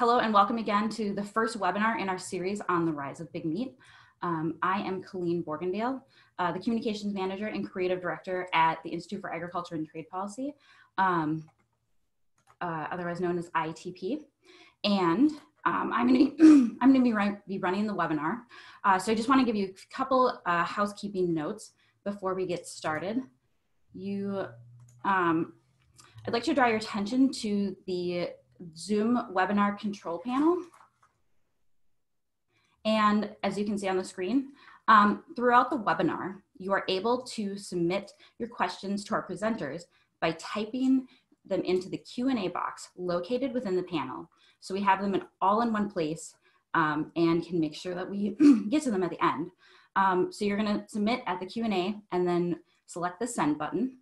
hello and welcome again to the first webinar in our series on the rise of big meat. Um, I am Colleen Borgendale, uh, the Communications Manager and Creative Director at the Institute for Agriculture and Trade Policy, um, uh, otherwise known as IATP. And um, I'm going to I'm going to be, run, be running the webinar. Uh, so I just want to give you a couple uh, housekeeping notes before we get started. You, um, I'd like to draw your attention to the Zoom webinar control panel. And as you can see on the screen, um, throughout the webinar, you are able to submit your questions to our presenters by typing them into the Q&A box located within the panel. So we have them in all in one place um, and can make sure that we get to them at the end. Um, so you're gonna submit at the Q&A and then select the send button.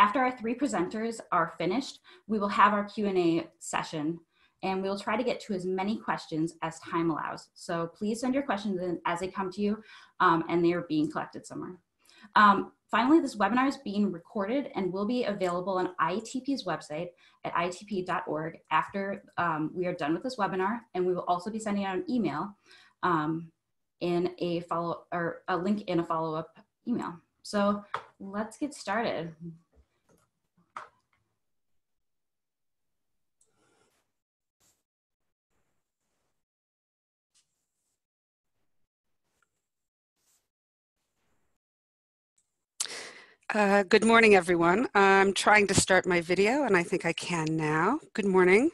After our three presenters are finished, we will have our Q&A session and we'll try to get to as many questions as time allows. So please send your questions in as they come to you um, and they are being collected somewhere. Um, finally, this webinar is being recorded and will be available on IATP's website at iatp.org after um, we are done with this webinar. And we will also be sending out an email um, in a follow or a link in a follow-up email. So let's get started. Uh, good morning, everyone. I'm trying to start my video, and I think I can now. Good morning.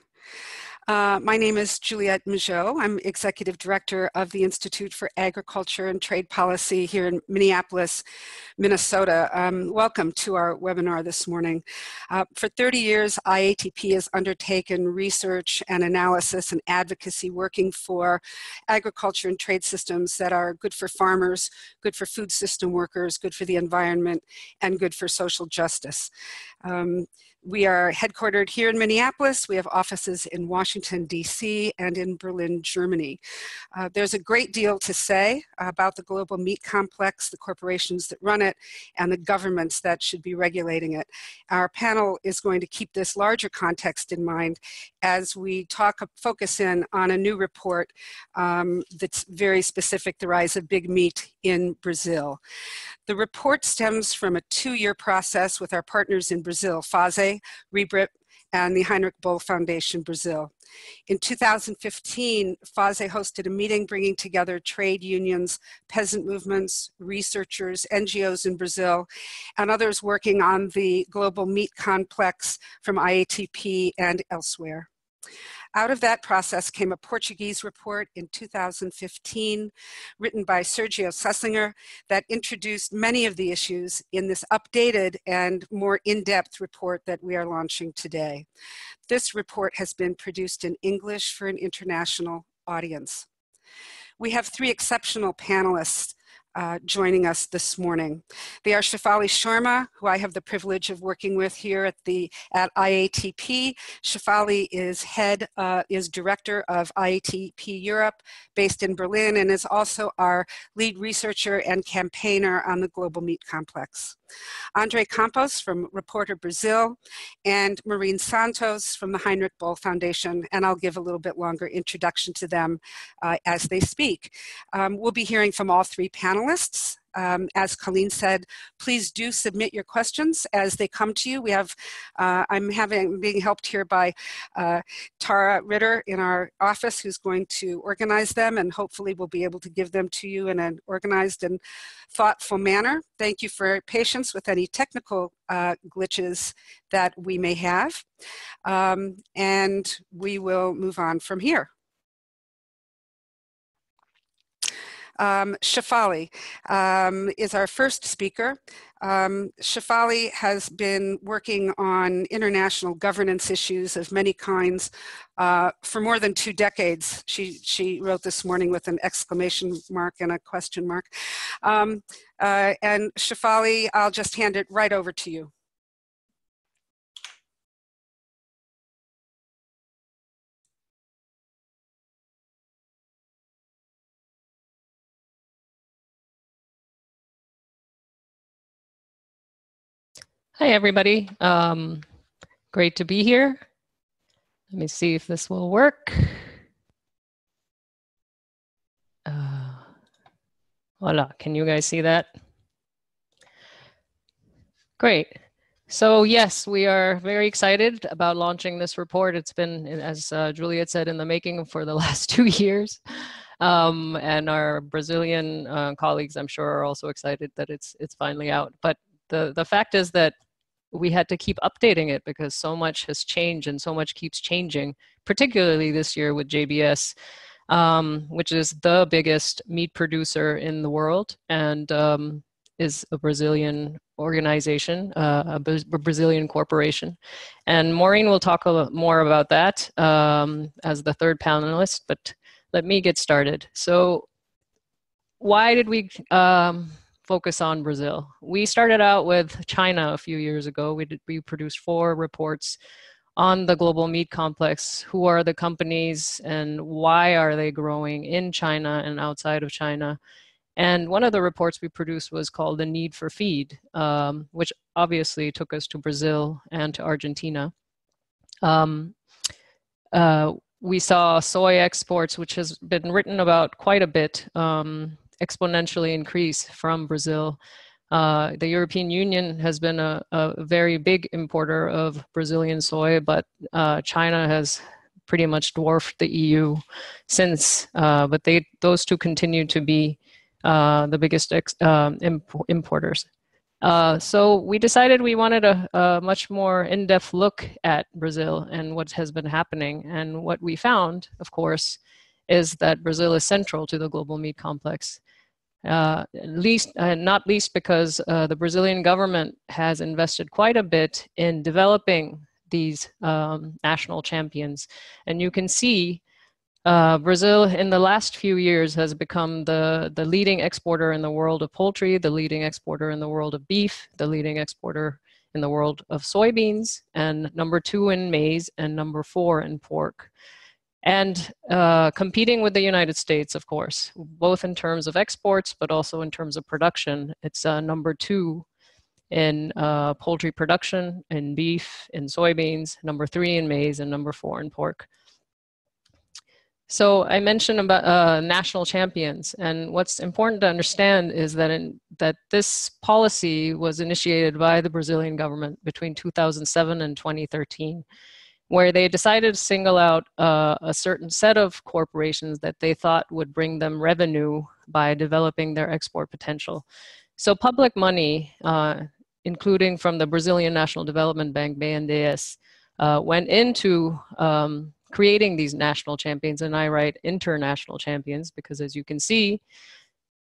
Uh, my name is Juliette Majot. I'm Executive Director of the Institute for Agriculture and Trade Policy here in Minneapolis, Minnesota. Um, welcome to our webinar this morning. Uh, for 30 years, IATP has undertaken research and analysis and advocacy working for agriculture and trade systems that are good for farmers, good for food system workers, good for the environment, and good for social justice. Um, we are headquartered here in Minneapolis. We have offices in Washington, D.C. and in Berlin, Germany. Uh, there's a great deal to say about the global meat complex, the corporations that run it, and the governments that should be regulating it. Our panel is going to keep this larger context in mind as we talk, focus in on a new report um, that's very specific, the rise of big meat in Brazil. The report stems from a two-year process with our partners in Brazil, FASE, REBRIP, and the Heinrich Böll Foundation Brazil. In 2015, FASE hosted a meeting bringing together trade unions, peasant movements, researchers, NGOs in Brazil, and others working on the global meat complex from IATP and elsewhere. Out of that process came a Portuguese report in 2015 written by Sergio Schlesinger that introduced many of the issues in this updated and more in-depth report that we are launching today. This report has been produced in English for an international audience. We have three exceptional panelists uh, joining us this morning. They are Shefali Sharma, who I have the privilege of working with here at the at IATP. Shefali is head, uh, is director of IATP Europe, based in Berlin, and is also our lead researcher and campaigner on the Global Meat Complex. Andre Campos from Reporter Brazil, and Maureen Santos from the Heinrich Böll Foundation, and I'll give a little bit longer introduction to them uh, as they speak. Um, we'll be hearing from all three panelists um, as Colleen said, please do submit your questions as they come to you. We have, uh, I'm having being helped here by uh, Tara Ritter in our office who's going to organize them and hopefully we'll be able to give them to you in an organized and thoughtful manner. Thank you for patience with any technical uh, glitches that we may have. Um, and we will move on from here. Um, Shefali um, is our first speaker. Um, Shefali has been working on international governance issues of many kinds uh, for more than two decades. She, she wrote this morning with an exclamation mark and a question mark. Um, uh, and Shefali, I'll just hand it right over to you. Hi, everybody. Um, great to be here. Let me see if this will work. Uh, voila, can you guys see that? Great. So yes, we are very excited about launching this report. It's been, as uh, Juliet said, in the making for the last two years. Um, and our Brazilian uh, colleagues, I'm sure, are also excited that it's, it's finally out. But the, the fact is that we had to keep updating it because so much has changed and so much keeps changing, particularly this year with JBS, um, which is the biggest meat producer in the world and um, is a Brazilian organization, uh, a, Brazilian corporation. And Maureen will talk a lot more about that um, as the third panelist, but let me get started. So, why did we um, focus on Brazil? We started out with China a few years ago. We, did, we produced four reports on the global meat complex. Who are the companies and why are they growing in China and outside of China? And one of the reports we produced was called The Need for Feed, um, which obviously took us to Brazil and to Argentina. Um, uh, we saw soy exports, which has been written about quite a bit, um, exponentially increase from Brazil. Uh, the European Union has been a, a, very big importer of Brazilian soy, but uh, China has pretty much dwarfed the EU since. Uh, but they those two continue to be uh, the biggest ex, um, imp- importers. Uh, so we decided we wanted a, a much more in-depth look at Brazil and what has been happening. And what we found, of course, is that Brazil is central to the global meat complex. Uh, least, uh, not least because uh, the Brazilian government has invested quite a bit in developing these um, national champions. And you can see uh, Brazil, in the last few years, has become the, the leading exporter in the world of poultry, the leading exporter in the world of beef, the leading exporter in the world of soybeans, and number two in maize, and number four in pork. And uh, competing with the United States, of course, both in terms of exports, but also in terms of production. It's uh, number two in uh, poultry production, in beef, in soybeans, number three in maize, and number four in pork. So I mentioned about uh, national champions, and what's important to understand is that in, that this policy was initiated by the Brazilian government between 2007 and 2013, where they decided to single out uh, a certain set of corporations that they thought would bring them revenue by developing their export potential. So public money, uh, including from the Brazilian National Development Bank (BNDES), uh, went into um, creating these national champions, and I write international champions because, as you can see,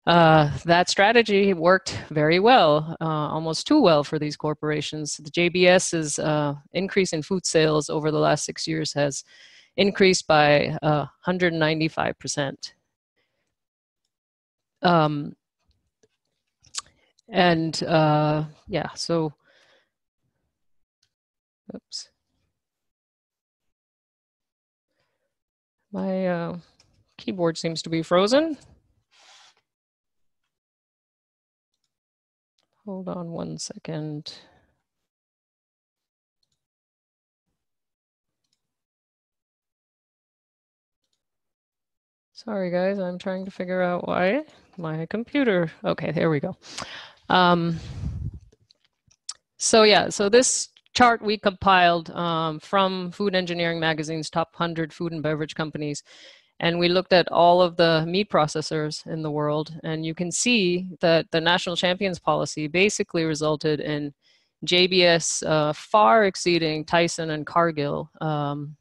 uh, that strategy worked very well, uh, almost too well for these corporations. The JBS's uh, increase in food sales over the last six years has increased by 195%. Uh, um, and uh, yeah, so, oops. My uh, keyboard seems to be frozen. Hold on one second. Sorry, guys, I'm trying to figure out why my computer. Okay, there we go. Um, so yeah, so this chart we compiled um, from Food Engineering Magazine's top 100 food and beverage companies. And we looked at all of the meat processors in the world. And you can see that the national champions policy basically resulted in JBS uh, far exceeding Tyson and Cargill. Um,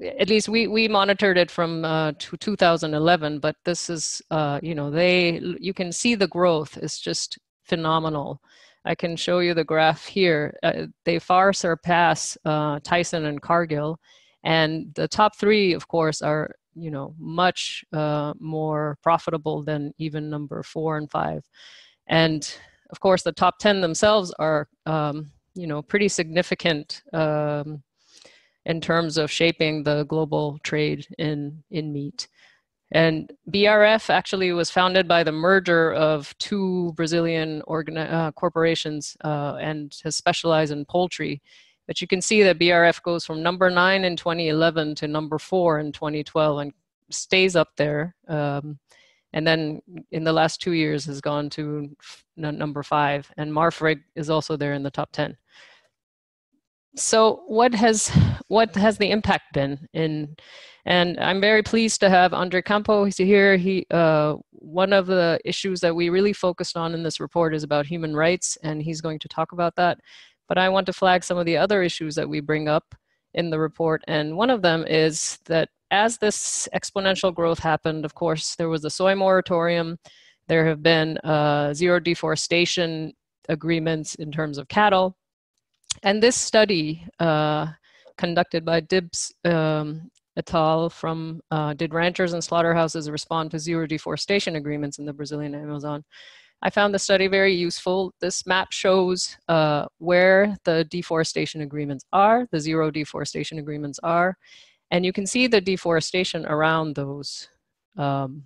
at least we, we monitored it from uh, 2011, but this is, uh, you know, they, you can see the growth is just phenomenal. I can show you the graph here. Uh, they far surpass uh, Tyson and Cargill. And the top three, of course, are you know much uh, more profitable than even number four and five. And of course, the top 10 themselves are um, you know pretty significant um, in terms of shaping the global trade in, in meat. And BRF actually was founded by the merger of two Brazilian uh, corporations uh, and has specialized in poultry. But you can see that BRF goes from number nine in 2011 to number four in 2012 and stays up there. Um, and then in the last two years has gone to number five, and Marfrig is also there in the top 10. So what has what has the impact been in and I'm very pleased to have Andre Campo he's here. He, uh, one of the issues that we really focused on in this report is about human rights, and he's going to talk about that. But I want to flag some of the other issues that we bring up in the report, and one of them is that as this exponential growth happened, of course, there was a soy moratorium. There have been uh, zero deforestation agreements in terms of cattle. And this study uh, conducted by Gibbs um, et al. from uh, Did Ranchers and Slaughterhouses Respond to Zero Deforestation Agreements in the Brazilian Amazon? I found the study very useful. This map shows uh, where the deforestation agreements are, the zero deforestation agreements are, and you can see the deforestation around those um,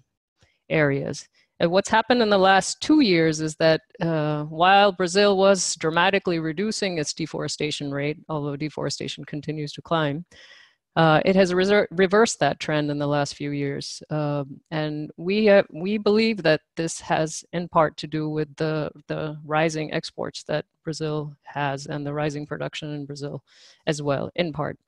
areas. And what's happened in the last two years is that uh, while Brazil was dramatically reducing its deforestation rate, although deforestation continues to climb, uh, it has reversed that trend in the last few years, um, and we uh, we believe that this has in part to do with the the rising exports that Brazil has and the rising production in Brazil as well, in part.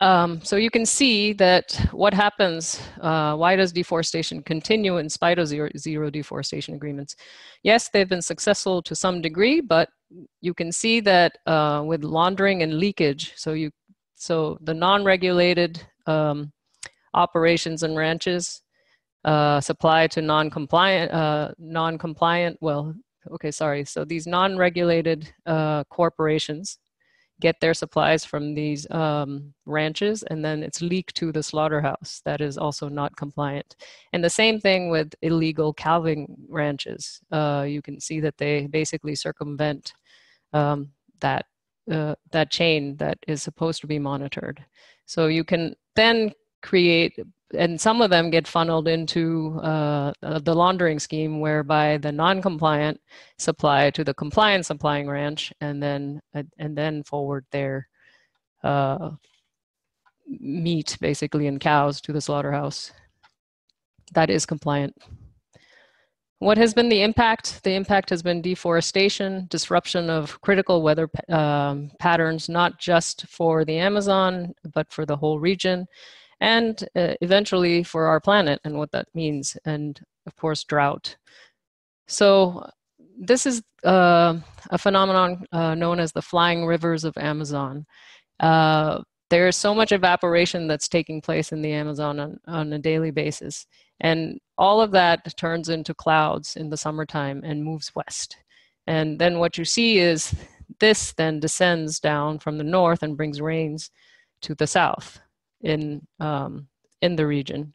Um, so you can see that what happens, uh, why does deforestation continue in spite of zero, zero, deforestation agreements? Yes, they've been successful to some degree, but you can see that uh, with laundering and leakage, so you so the non-regulated um, operations and ranches uh, supply to non-compliant, uh, non-compliant, well, okay, sorry. So these non-regulated uh, corporations get their supplies from these um, ranches and then it's leaked to the slaughterhouse that is also not compliant. And the same thing with illegal calving ranches. Uh, you can see that they basically circumvent um, that uh, that chain that is supposed to be monitored. So you can then create, and some of them get funneled into uh, the laundering scheme whereby the non-compliant supply to the compliant supplying ranch and then, uh, and then forward their uh, meat basically and cows to the slaughterhouse. That is compliant. What has been the impact? The impact has been deforestation, disruption of critical weather um, patterns, not just for the Amazon, but for the whole region, and uh, eventually for our planet and what that means, and of course, drought. So, this is uh, a phenomenon uh, known as the flying rivers of Amazon. Uh, there is so much evaporation that's taking place in the Amazon on, on a daily basis. And all of that turns into clouds in the summertime and moves west. And then what you see is this then descends down from the north and brings rains to the south in, um, in the region.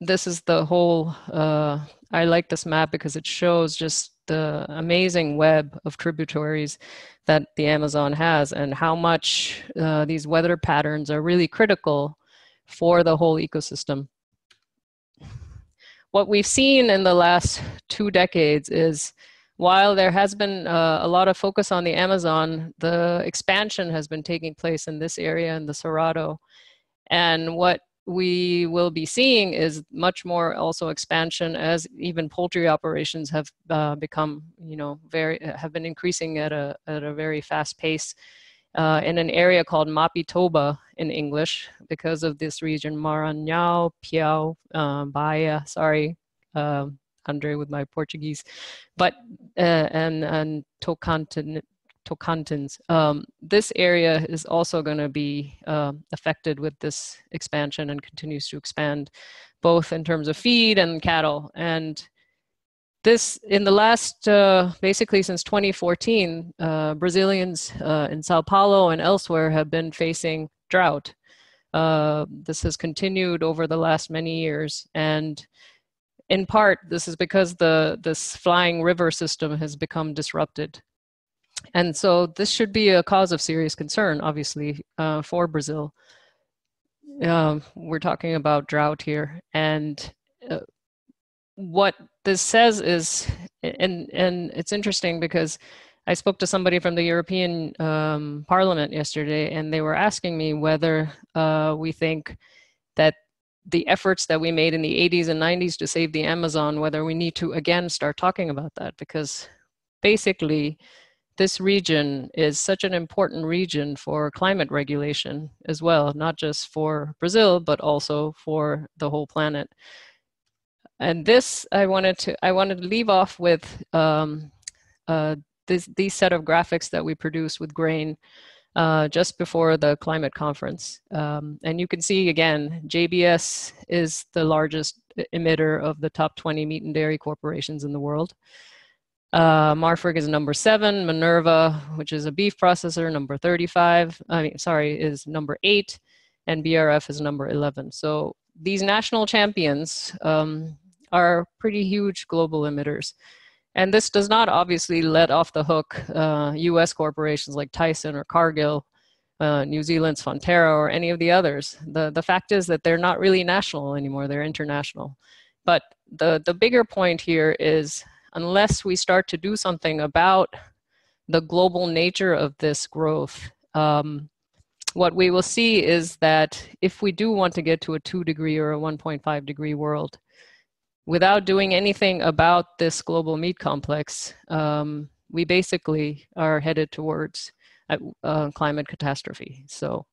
This is the whole, uh, I like this map because it shows just the amazing web of tributaries that the Amazon has and how much uh, these weather patterns are really critical for the whole ecosystem what we've seen in the last two decades is while there has been uh, a lot of focus on the Amazon, the expansion has been taking place in this area in the Cerrado. And what we will be seeing is much more also expansion as even poultry operations have uh, become, you know, very have been increasing at a at a very fast pace uh, in an area called Mapitoba in English because of this region, Maranhão, Piau, uh, Bahia, sorry, uh, Andre with my Portuguese, but, uh, and, and Tocantins. Tocantins. Um, this area is also going to be uh, affected with this expansion and continues to expand both in terms of feed and cattle. And this in the last uh, basically since 2014 uh, brazilians uh, in sao paulo and elsewhere have been facing drought uh, this has continued over the last many years and in part this is because the this flying river system has become disrupted and so this should be a cause of serious concern obviously uh, for brazil. Um, we're talking about drought here. And uh, what this says is, and and it's interesting because I spoke to somebody from the European um, Parliament yesterday, and they were asking me whether uh, we think that the efforts that we made in the 80s and 90s to save the Amazon, whether we need to again start talking about that. Because basically this region is such an important region for climate regulation as well, not just for Brazil, but also for the whole planet. And this, I wanted to, I wanted to leave off with um, uh, this, these set of graphics that we produced with GRAIN uh, just before the climate conference. Um, and you can see again, JBS is the largest emitter of the top 20 meat and dairy corporations in the world. Uh, Marfrig is number seven. Minerva, which is a beef processor, number 35. I mean, sorry, is number eight. And BRF is number 11. So these national champions um, are pretty huge global emitters. And this does not obviously let off the hook uh, US corporations like Tyson or Cargill, uh, New Zealand's Fonterra, or any of the others. The, the fact is that they're not really national anymore, they're international. But the, the bigger point here is unless we start to do something about the global nature of this growth, um, what we will see is that if we do want to get to a 2 degree or a 1.5 degree world, without doing anything about this global meat complex, um, we basically are headed towards a, uh, climate catastrophe. So,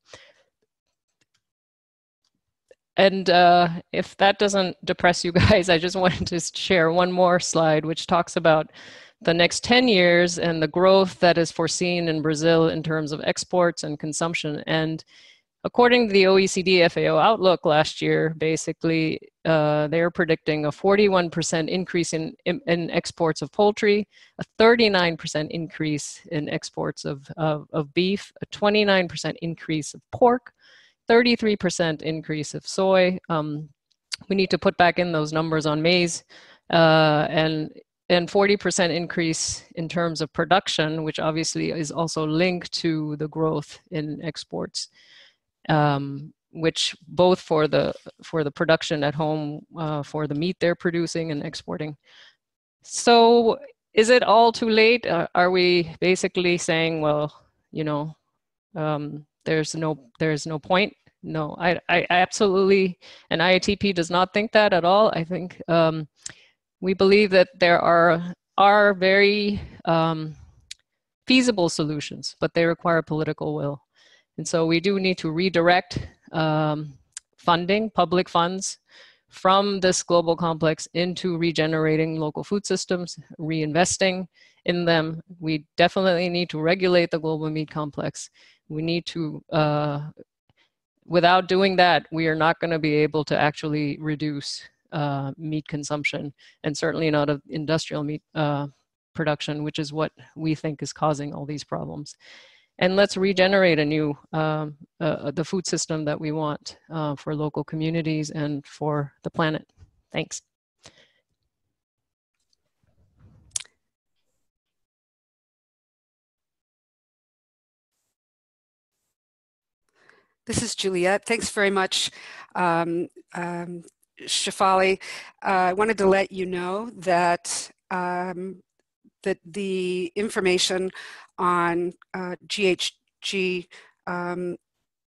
and uh, if that doesn't depress you guys, I just wanted to share one more slide, which talks about the next 10 years and the growth that is foreseen in Brazil in terms of exports and consumption. And According to the OECD FAO Outlook last year, basically, uh, they're predicting a 41% increase in, in, in, exports of poultry, a 39% increase in exports of, of, of beef, a 29% increase of pork, 33% increase of soy. Um, we need to put back in those numbers on maize, uh, and and 40% increase in terms of production, which obviously is also linked to the growth in exports um, which both for the for the production at home uh, for the meat they're producing and exporting. So is it all too late? Uh, are we basically saying, well, you know, um, there's no there's no point? No, I, I absolutely, and IATP does not think that at all. I think um, we believe that there are are very um, feasible solutions, but they require political will. And so we do need to redirect um, funding, public funds, from this global complex into regenerating local food systems, reinvesting in them. We definitely need to regulate the global meat complex. We need to, uh, without doing that, we are not going to be able to actually reduce uh, meat consumption and certainly not of industrial meat uh, production, which is what we think is causing all these problems and let's regenerate a new um, uh, uh, the food system that we want uh, for local communities and for the planet. Thanks. This is Juliet. Thanks very much, um, um, Shefali. Uh, I wanted to let you know that um, that the information on uh, GHG um,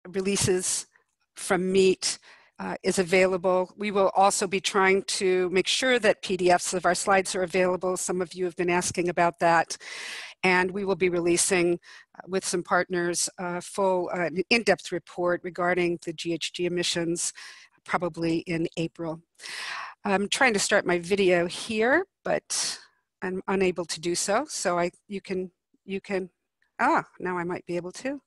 releases from meat uh, is available. We will also be trying to make sure that PDFs of our slides are available. Some of you have been asking about that. And we will be releasing uh, with some partners a full uh, in-depth report regarding the GHG emissions probably in April. I'm trying to start my video here, but I'm unable to do so. So I, you can, you can, ah, now I might be able to.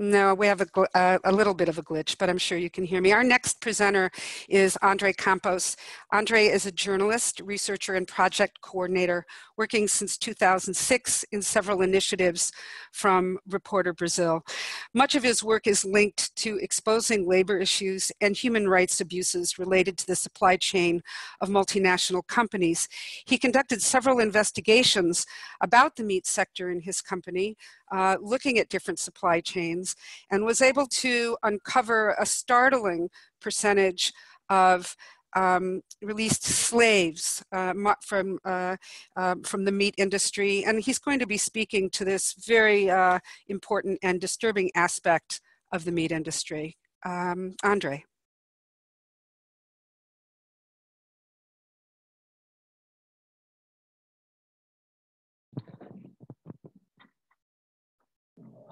No, we have a, uh, a, little bit of a glitch, but I'm sure you can hear me. Our next presenter is Andre Campos. Andre is a journalist, researcher, and project coordinator working since 2006 in several initiatives from Reporter Brazil. Much of his work is linked to exposing labor issues and human rights abuses related to the supply chain of multinational companies. He conducted several investigations about the meat sector in his company, uh, looking at different supply chains, and was able to uncover a startling percentage of um, released slaves uh, from uh, uh, from the meat industry, and he's going to be speaking to this very uh, important and disturbing aspect of the meat industry. Um, Andre.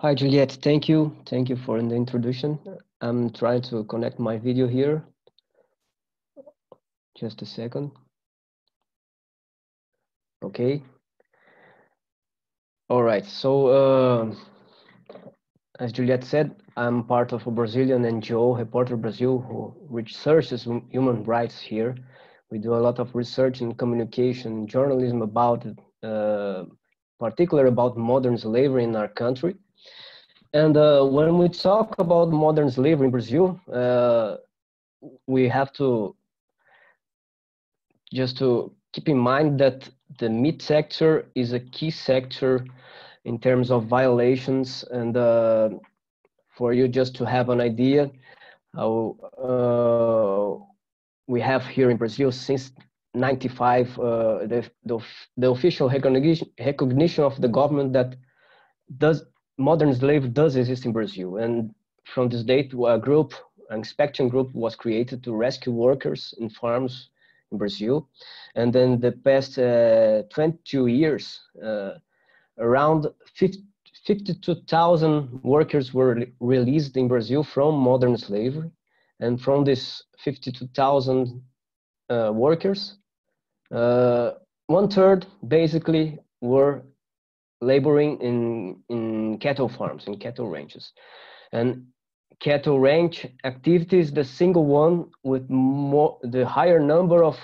Hi, Juliet. Thank you. Thank you for the introduction. I'm trying to connect my video here. Just a second. Okay. All right. So, uh, as Juliet said, I'm part of a Brazilian NGO, Reporter Brazil, who researches human rights here. We do a lot of research and communication, journalism about, uh, particularly about modern slavery in our country. And uh, when we talk about modern slavery in Brazil, uh, we have to just to keep in mind that the meat sector is a key sector in terms of violations. And uh, for you just to have an idea, uh, we have here in Brazil since 95 uh, the, the, the official recognition, recognition of the government that does modern slave does exist in Brazil. And from this date, a group, an inspection group was created to rescue workers in farms in Brazil. And then the past uh, 22 years, uh, around 52,000 workers were released in Brazil from modern slavery. And from these 52,000 uh, workers, uh, one third basically were laboring in, in cattle farms, in cattle ranches. And cattle ranch activity is the single one with more, the higher number of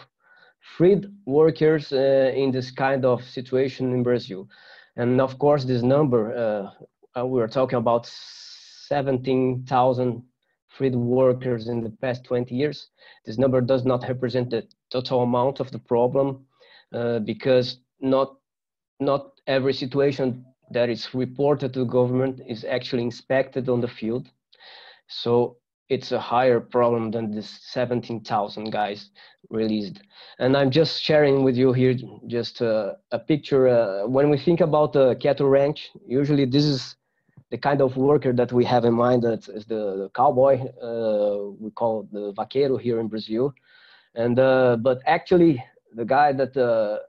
freed workers uh, in this kind of situation in Brazil. And of course, this number, uh, uh we are talking about 17,000 freed workers in the past 20 years. This number does not represent the total amount of the problem uh, because not not every situation that is reported to the government is actually inspected on the field. So it's a higher problem than the 17,000 guys released. And I'm just sharing with you here just uh, a picture. Uh, when we think about the cattle ranch, usually this is the kind of worker that we have in mind that is the, the cowboy, uh, we call the vaqueiro here in Brazil. And, uh, but actually the guy that uh,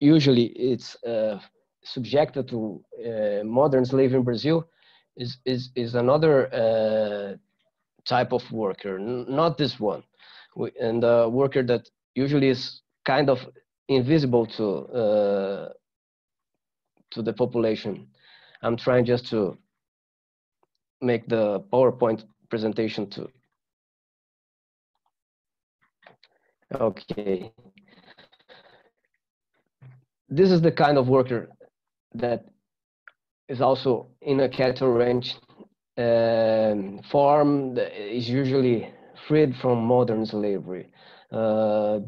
usually it's uh, subjected to uh, modern slavery in Brazil is is is another uh, type of worker, not this one, and a worker that usually is kind of invisible to uh, to the population. I'm trying just to make the PowerPoint presentation too. Okay this is the kind of worker that is also in a cattle ranch um, farm that is usually freed from modern slavery. Uh,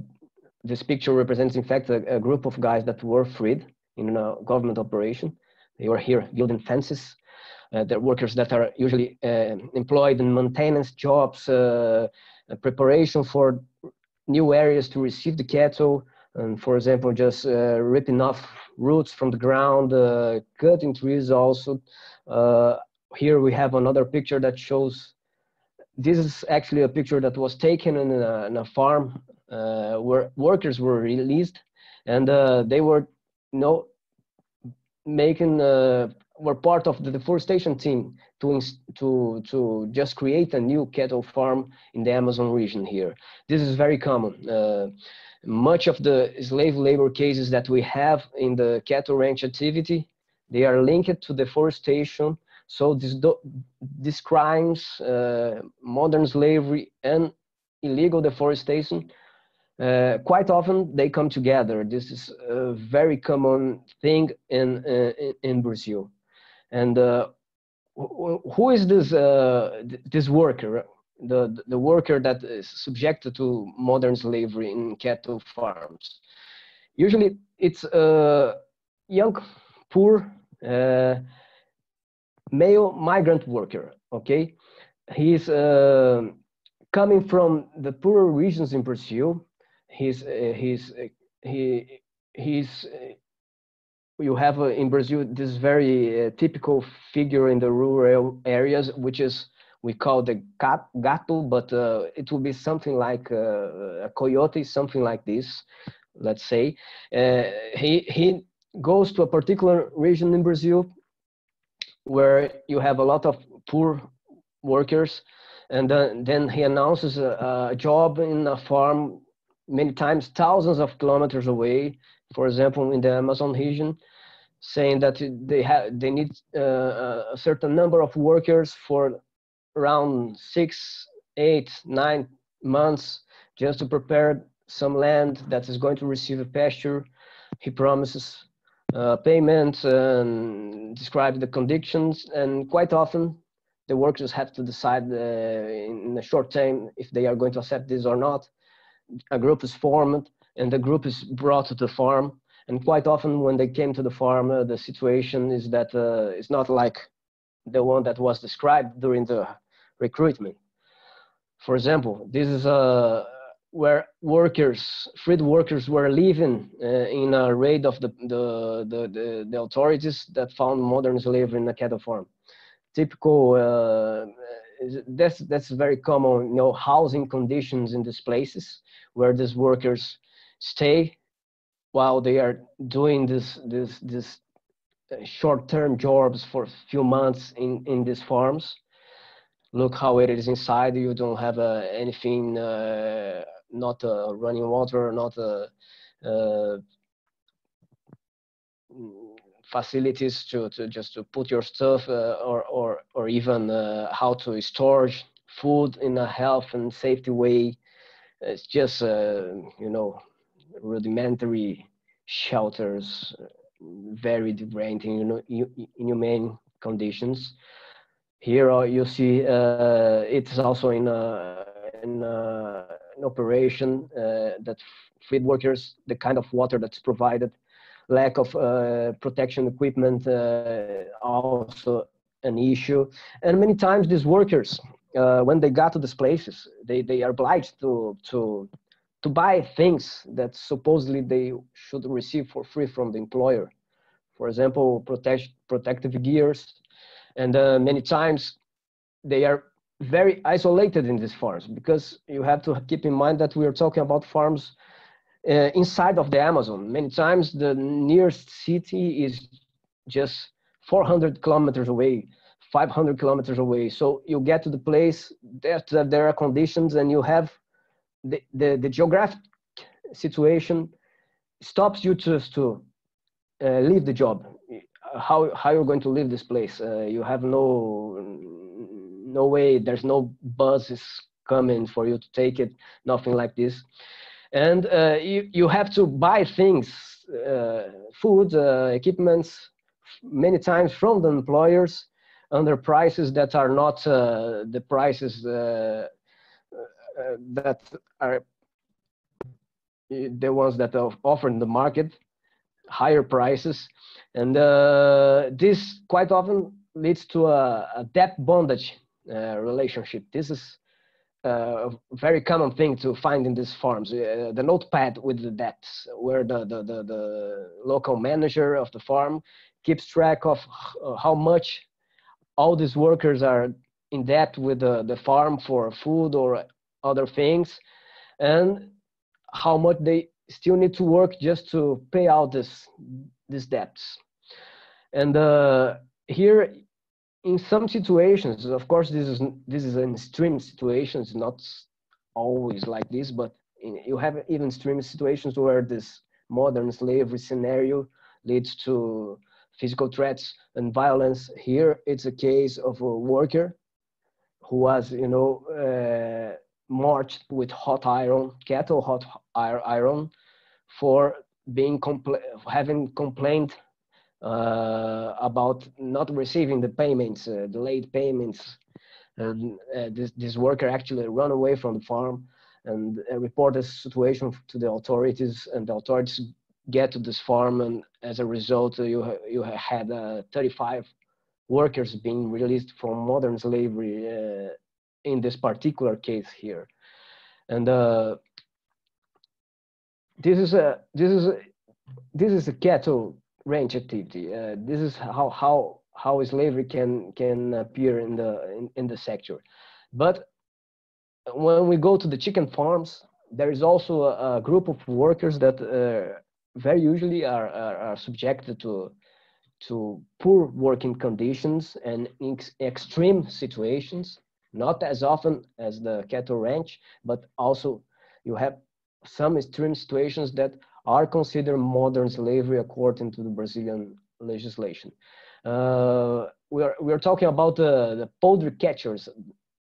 this picture represents, in fact, a, a, group of guys that were freed in a government operation. They were here building fences. Uh, they're workers that are usually uh, employed in maintenance jobs, uh, preparation for new areas to receive the cattle, and for example, just uh, ripping off roots from the ground, uh, cutting trees also. Uh, here we have another picture that shows, this is actually a picture that was taken in a, in a farm uh, where workers were released and uh, they were you know, making, uh, were part of the deforestation team to, to, to just create a new cattle farm in the Amazon region here. This is very common much of the slave labor cases that we have in the cattle ranch activity, they are linked to deforestation. So this, these crimes, uh, modern slavery and illegal deforestation, uh, quite often they come together. This is a very common thing in, uh, in Brazil. And uh, who is this, uh, this worker? the, the worker that is subjected to modern slavery in cattle farms. Usually it's a young, poor, uh, male migrant worker, okay? He's uh, coming from the poorer regions in Brazil. He's, uh, he's, uh, he, he's, uh, you have uh, in Brazil this very typical figure in the rural areas, which is we call the gato, but uh, it will be something like uh, a coyote, something like this, let's say. Uh, he, he goes to a particular region in Brazil where you have a lot of poor workers, and then, then he announces a, a job in a farm many times thousands of kilometers away, for example, in the Amazon region, saying that they have they need uh, a certain number of workers for around six, eight, nine months just to prepare some land that is going to receive a pasture. He promises uh, payment and describes the conditions, and quite often the workers have to decide uh, in a short time if they are going to accept this or not. A group is formed, and the group is brought to the farm. And quite often, when they came to the farm, uh, the situation is that uh, it's not like the one that was described during the recruitment. For example, this is uh, where workers, freed workers, were living uh, in a raid of the, the, the, the, the authorities that found modern slavery in a cattle farm. Typical, uh, that's, that's very common, you know, housing conditions in these places where these workers stay while they are doing this, this, this uh, short-term jobs for a few months in, in these farms. Look how it is inside. You don't have uh, anything, uh, not uh, running water, not uh, uh, facilities to, to just to put your stuff or, or, or even how to store food in a health and safety way. It's just, you know, rudimentary shelters, very degrading, you know, inhumane conditions. Here uh, you see uh, it's also in, a, in a, an operation uh, that feed workers, the kind of water that's provided, lack of uh, protection equipment, uh, also an issue. And many times these workers, uh, when they got to these places, they, they are obliged to, to, to buy things that supposedly they should receive for free from the employer. For example, protect, protective gears. And uh, many times they are very isolated in these farms because you have to keep in mind that we are talking about farms uh, inside of the Amazon. Many times the nearest city is just 400 kilometers away, 500 kilometers away. So you get to the place, that there are conditions and you have the, the, the geographic situation stops you just to uh, leave the job. How, how you're going to leave this place? Uh, you have no, no way, there's no buses coming for you to take it, nothing like this. And uh, you, you have to buy things, uh, food, uh, equipments, many times from the employers under prices that are not uh, the prices that are the ones that are offered in the market, higher prices. And uh, this quite often leads to a, a debt bondage uh, relationship. This is uh, a very common thing to find in these farms. Uh, the notepad with the debts, where the, the, the, the, local manager of the farm keeps track of how much all these workers are in debt with the, the farm for food or other things and how much they still need to work just to pay out this these debts. And uh, here in some situations of course this is this is an extreme situation it's not always like this but in, you have even extreme situations where this modern slavery scenario leads to physical threats and violence. Here it's a case of a worker who was you know uh, marched with hot iron, kettle hot iron, for being compl- having complained uh, about not receiving the payments, uh, delayed payments. And uh, this, this worker actually ran away from the farm and uh, reported the situation to the authorities, and the authorities get to this farm, and as a result, uh, you you had uh, 35 workers being released from modern slavery in this particular case here. And uh, this is a this is a, this is a cattle ranch activity. Uh, this is how how how slavery can can appear in the in, in the sector. But when we go to the chicken farms, there is also a, a group of workers that uh, very usually are, are, are, subjected to to poor working conditions and ex extreme situations. Not as often as the cattle ranch, but also you have some extreme situations that are considered modern slavery according to the Brazilian legislation. Uh, we are we are talking about the, the poultry catchers.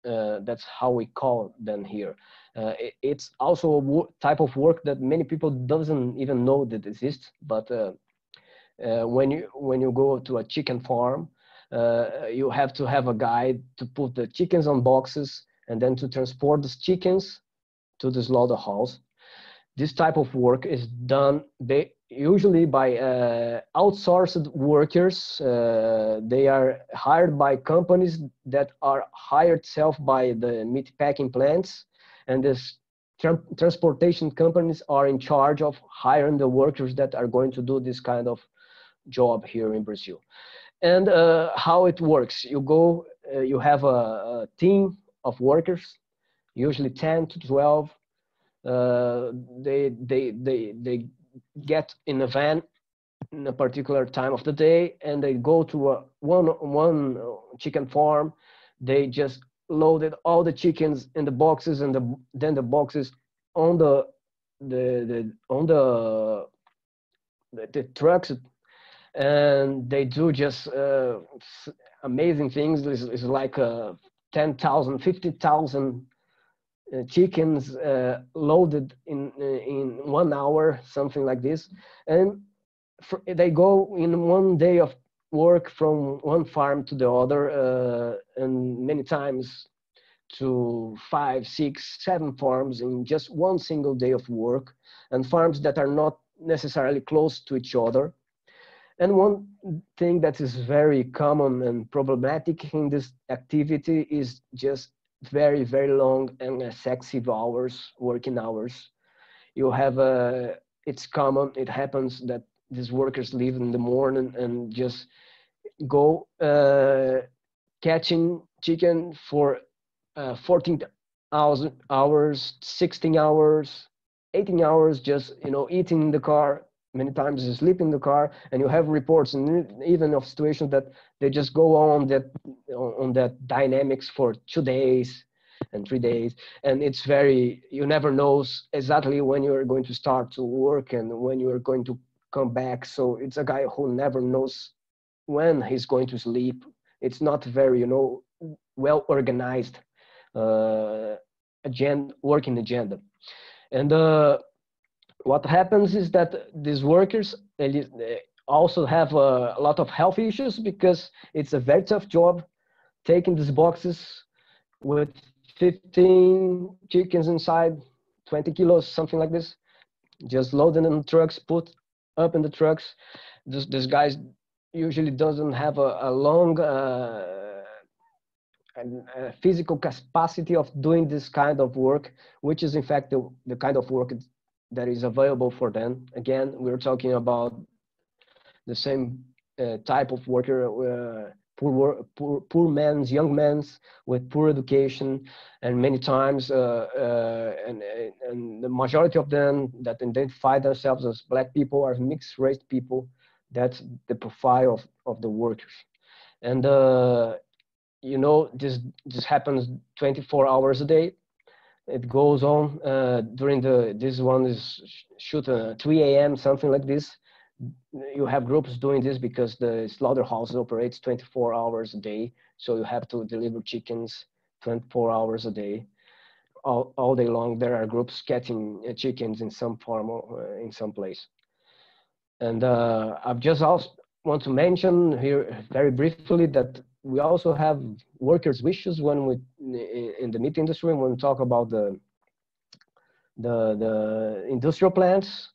Uh, that's how we call them here. Uh, it, it's also a type of work that many people doesn't even know that exists. But uh, uh, when you when you go to a chicken farm, uh, you have to have a guide to put the chickens on boxes and then to transport the chickens to the slaughterhouse. This type of work is done they, usually by uh, outsourced workers. Uh, they are hired by companies that are hired self by the meat packing plants, and this tra transportation companies are in charge of hiring the workers that are going to do this kind of job here in Brazil. And uh, how it works, you go, uh, you have a, a, team of workers, usually 10 to 12. Uh, they, they, they, they get in a van in a particular time of the day and they go to a one one chicken farm they just loaded all the chickens in the boxes and the, then the boxes on the the, the on the, the, the trucks and they do just uh, amazing things. It's, it's like uh, 10,000 50,000 uh, chickens uh, loaded in uh, in one hour, something like this, and for, they go in one day of work from one farm to the other, uh, and many times to five, six, seven farms in just one single day of work, and farms that are not necessarily close to each other. And one thing that is very common and problematic in this activity is just very very long and excessive hours working hours. You have a it's common it happens that these workers leave in the morning and just go uh, catching chicken for uh, 14 hours hours 16 hours 18 hours just you know eating in the car many times you sleep in the car and you have reports and even of situations that they just go on that on that dynamics for two days and three days. And it's very you never knows exactly when you're going to start to work and when you're going to come back. So it's a guy who never knows when he's going to sleep. It's not very you know well organized uh, agenda working agenda. And uh, what happens is that these workers also have a lot of health issues because it's a very tough job taking these boxes with 15 chickens inside 20 kilos something like this just loading in trucks put up in the trucks. This this guy usually doesn't have a, a long uh, a physical capacity of doing this kind of work which is in fact the, the kind of work that is available for them. Again, we're talking about the same uh, type of worker, uh, poor, poor, poor men's, young men's with poor education, and many times, uh, uh and, and the majority of them that identify themselves as black people are mixed race people. That's the profile of, of the workers. And, uh, you know, this, this happens 24 hours a day it goes on uh, during the this one is shoot uh, 3 a.m something like this. You have groups doing this because the slaughterhouse operates 24 hours a day. So you have to deliver chickens 24 hours a day. All, all day long there are groups catching uh, chickens in some farm uh, in some place. And uh, i've just also want to mention here very briefly that we also have workers' wishes when we in the meat industry when we talk about the the, the industrial plants.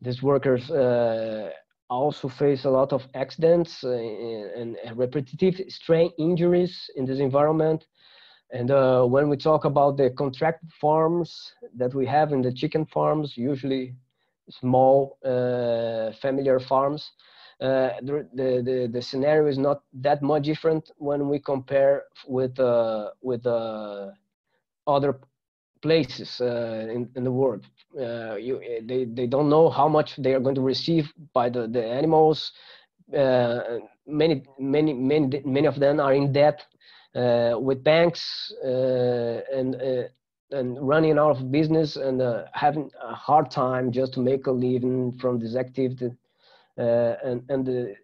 These workers uh, also face a lot of accidents uh, and, and repetitive strain injuries in this environment. And uh, when we talk about the contract farms that we have in the chicken farms, usually small uh, familiar farms, uh, the, the, the scenario is not that much different when we compare with uh, with uh, other places uh, in, in the world. Uh, you, they, they don't know how much they are going to receive by the, the animals. Many many many many of them are in debt with banks and and running out of business and having a hard time just to make a living from this activity and, and the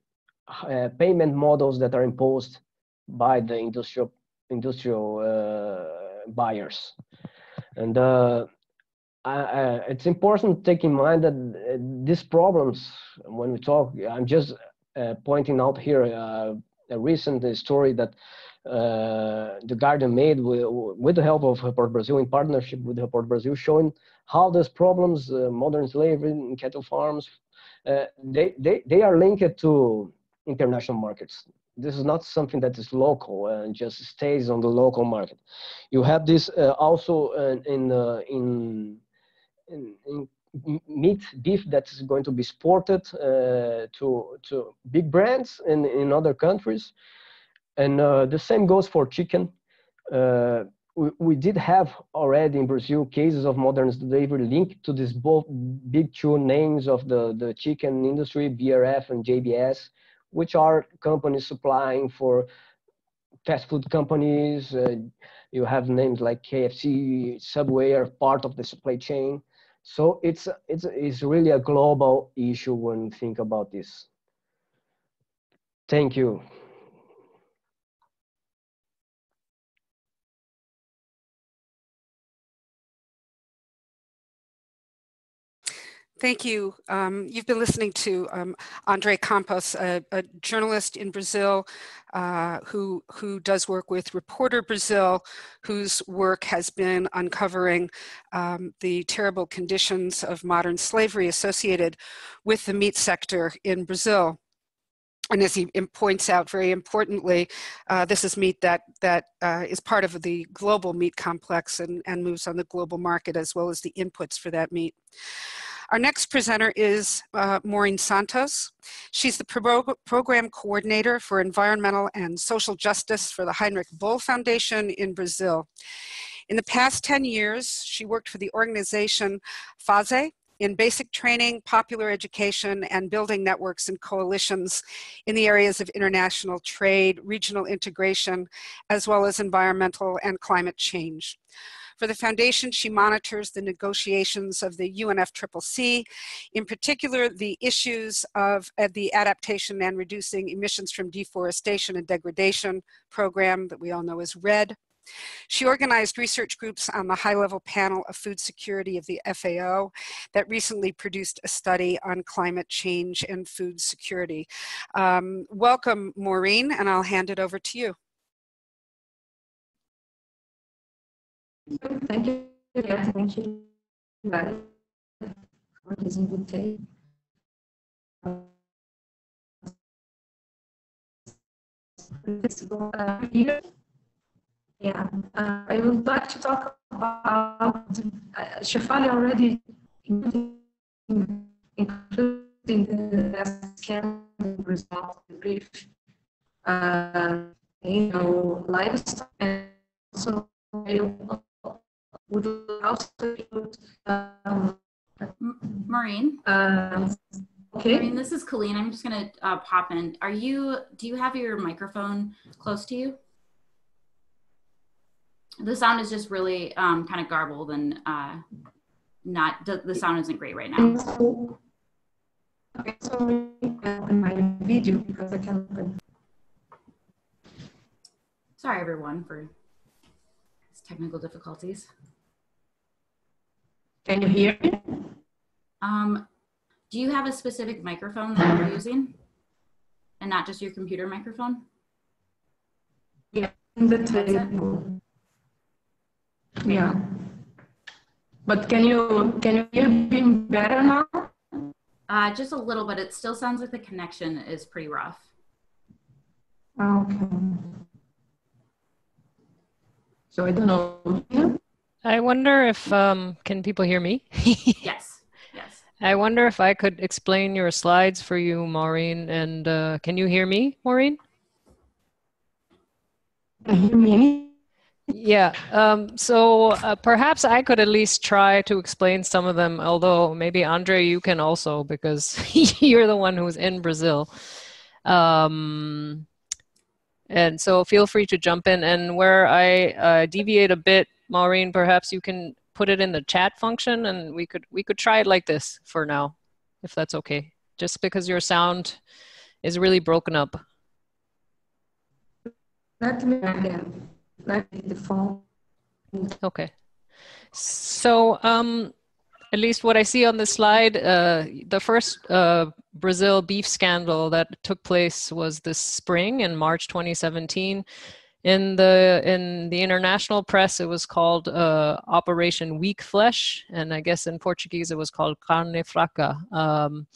uh, payment models that are imposed by the industrial industrial uh, buyers. And uh, I, I, it's important to take in mind that uh, these problems when we talk i'm just pointing out here a recent story that uh, the Guardian made with, with, the help of Report Brazil in partnership with Report Brazil, showing how these problems, uh, modern slavery in cattle farms, uh, they, they, they are linked to international markets. This is not something that is local and just stays on the local market. You have this uh, also uh, in, in, in, in meat beef that's going to be exported uh, to to big brands in in other countries and uh, the same goes for chicken. We, we did have already in Brazil cases of modern slavery linked to these both big two names of the, the chicken industry, BRF and JBS, which are companies supplying for fast food companies. Uh, you have names like KFC, Subway are part of the supply chain. So it's, it's, it's really a global issue when you think about this. Thank you. Thank you. Um, you've been listening to um, Andre Campos, a, a, journalist in Brazil uh, who, who does work with Reporter Brazil, whose work has been uncovering um, the terrible conditions of modern slavery associated with the meat sector in Brazil. And as he points out very importantly, uh, this is meat that, that uh, is part of the global meat complex and, and moves on the global market as well as the inputs for that meat. Our next presenter is uh, Maureen Santos. She's the pro program coordinator for environmental and social justice for the Heinrich Böll Foundation in Brazil. In the past 10 years, she worked for the organization FASE in basic training, popular education, and building networks and coalitions in the areas of international trade, regional integration, as well as environmental and climate change. For the foundation, she monitors the negotiations of the UNFCCC, in particular the issues of uh, the adaptation and reducing emissions from deforestation and degradation program that we all know as REDD. She organized research groups on the high level panel of food security of the FAO that recently produced a study on climate change and food security. Um, welcome, Maureen, and I'll hand it over to you. Thank you. Yeah, thank you for this invitation. Uh, here, yeah, uh, I would like to talk about, uh, Shefali already including the last scan result, the brief, uh, you know, livestock and would also um, Maureen. Uh, okay. Maureen, this is Colleen. I'm just gonna uh, pop in. Are you? Do you have your microphone close to you? The sound is just really um, kind of garbled and uh, not. The, the sound isn't great right now. Okay, sorry, in my video because I can't. Sorry, everyone, for technical difficulties. Can you hear me? Um, do you have a specific microphone that you're using? And not just your computer microphone? Yeah, in the table. Yeah. But can you can you hear me better now? Uh, just a little, but it still sounds like the connection is pretty rough. Okay. So I don't know. I wonder if um, can people hear me? yes. Yes. I wonder if I could explain your slides for you, Maureen. And uh, can you hear me, Maureen? Can you hear me? Yeah. Um, so uh, perhaps I could at least try to explain some of them. Although maybe Andre, you can also because you're the one who's in Brazil. Um, and so feel free to jump in. And where I uh, deviate a bit, Maureen, perhaps you can put it in the chat function, and we could we could try it like this for now, if that's okay. Just because your sound is really broken up. Let me again. Let me the phone. Okay. So, um, at least what I see on the slide, uh, the first uh, Brazil beef scandal that took place was this spring in March 2017. In the in the international press, it was called uh, Operation Weak Flesh, and I guess in Portuguese it was called Carne Fraca. Um,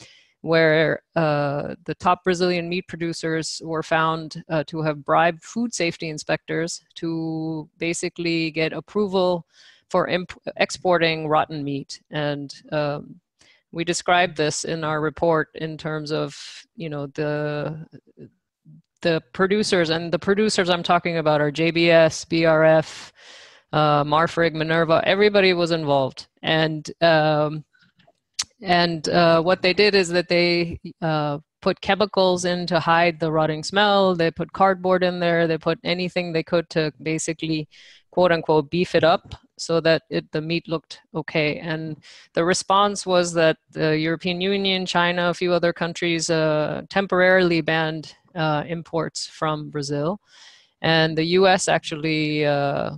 where uh, the top Brazilian meat producers were found uh, to have bribed food safety inspectors to basically get approval for exporting rotten meat. And um, we described this in our report in terms of, you know, the the producers and the producers I'm talking about are JBS, BRF, uh, Marfrig, Minerva. Everybody was involved, and um, and uh, what they did is that they uh, put chemicals in to hide the rotting smell. They put cardboard in there. They put anything they could to basically, quote unquote, beef it up so that it, the meat looked okay. And the response was that the European Union, China, a few other countries uh, temporarily banned uh, imports from Brazil. And the US actually uh,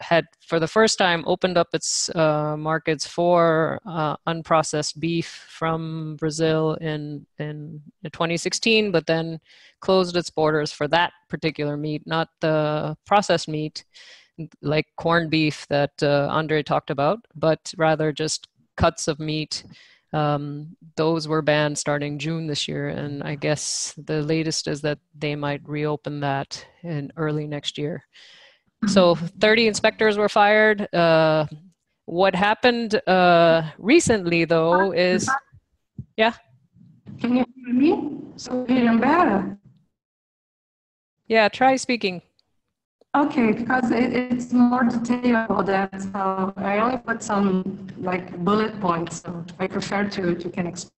had for the first time opened up its uh, markets for uh, unprocessed beef from Brazil in in 2016, but then closed its borders for that particular meat, not the processed meat like corned beef that uh, Andre talked about, but rather just cuts of meat. Um, those were banned starting June this year, and I guess the latest is that they might reopen that in early next year. So 30 inspectors were fired. Uh, what happened uh, recently, though, is yeah. Can you hear me? So hearing better. Yeah, try speaking. Okay, because it, it's more detailed about that. So I only put some like bullet points. So I prefer to to can explain.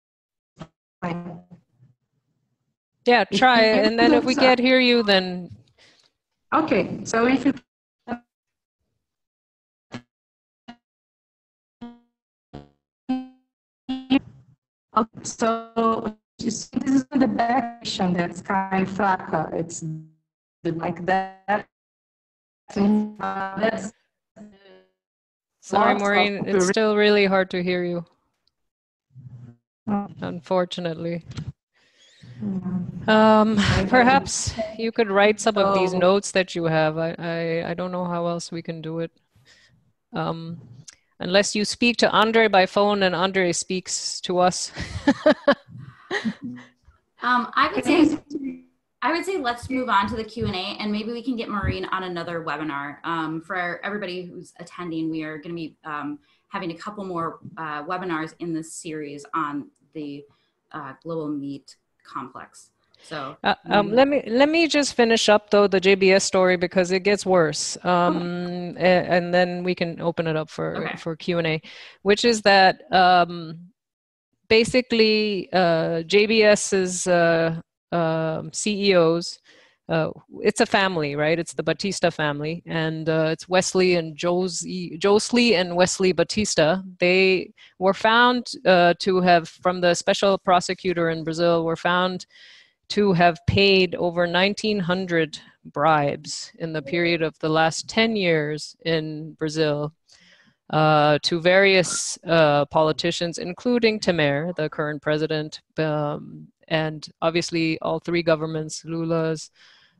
Yeah, try, and then if we can't hear you, then. Okay, so if you so this is the direction that's kind of. It's like that. Sorry, Maureen, it's still really hard to hear you. Unfortunately. Um, perhaps you could write some of these notes that you have. I, I, I don't know how else we can do it. Um, unless you speak to Andre by phone and Andre speaks to us. um, I would say I would say let's move on to the Q and A, and maybe we can get Maureen on another webinar. Um, for everybody who's attending, we are going to be um, having a couple more uh, webinars in this series on the uh, global meat complex. So uh, um, let me let me just finish up though the JBS story because it gets worse, um, and, and, then we can open it up for okay. for Q and A, which is that um, basically uh, JBS's uh, um, CEOs. Uh, it's a family, right? It's the Batista family, and uh, it's Wesley and Josie, Joesley and Wesley Batista. They were found uh, to have, from the special prosecutor in Brazil, were found to have paid over 1,900 bribes in the period of the last 10 years in Brazil uh, to various uh, politicians, including Temer, the current president, um, and obviously all three governments, Lula's,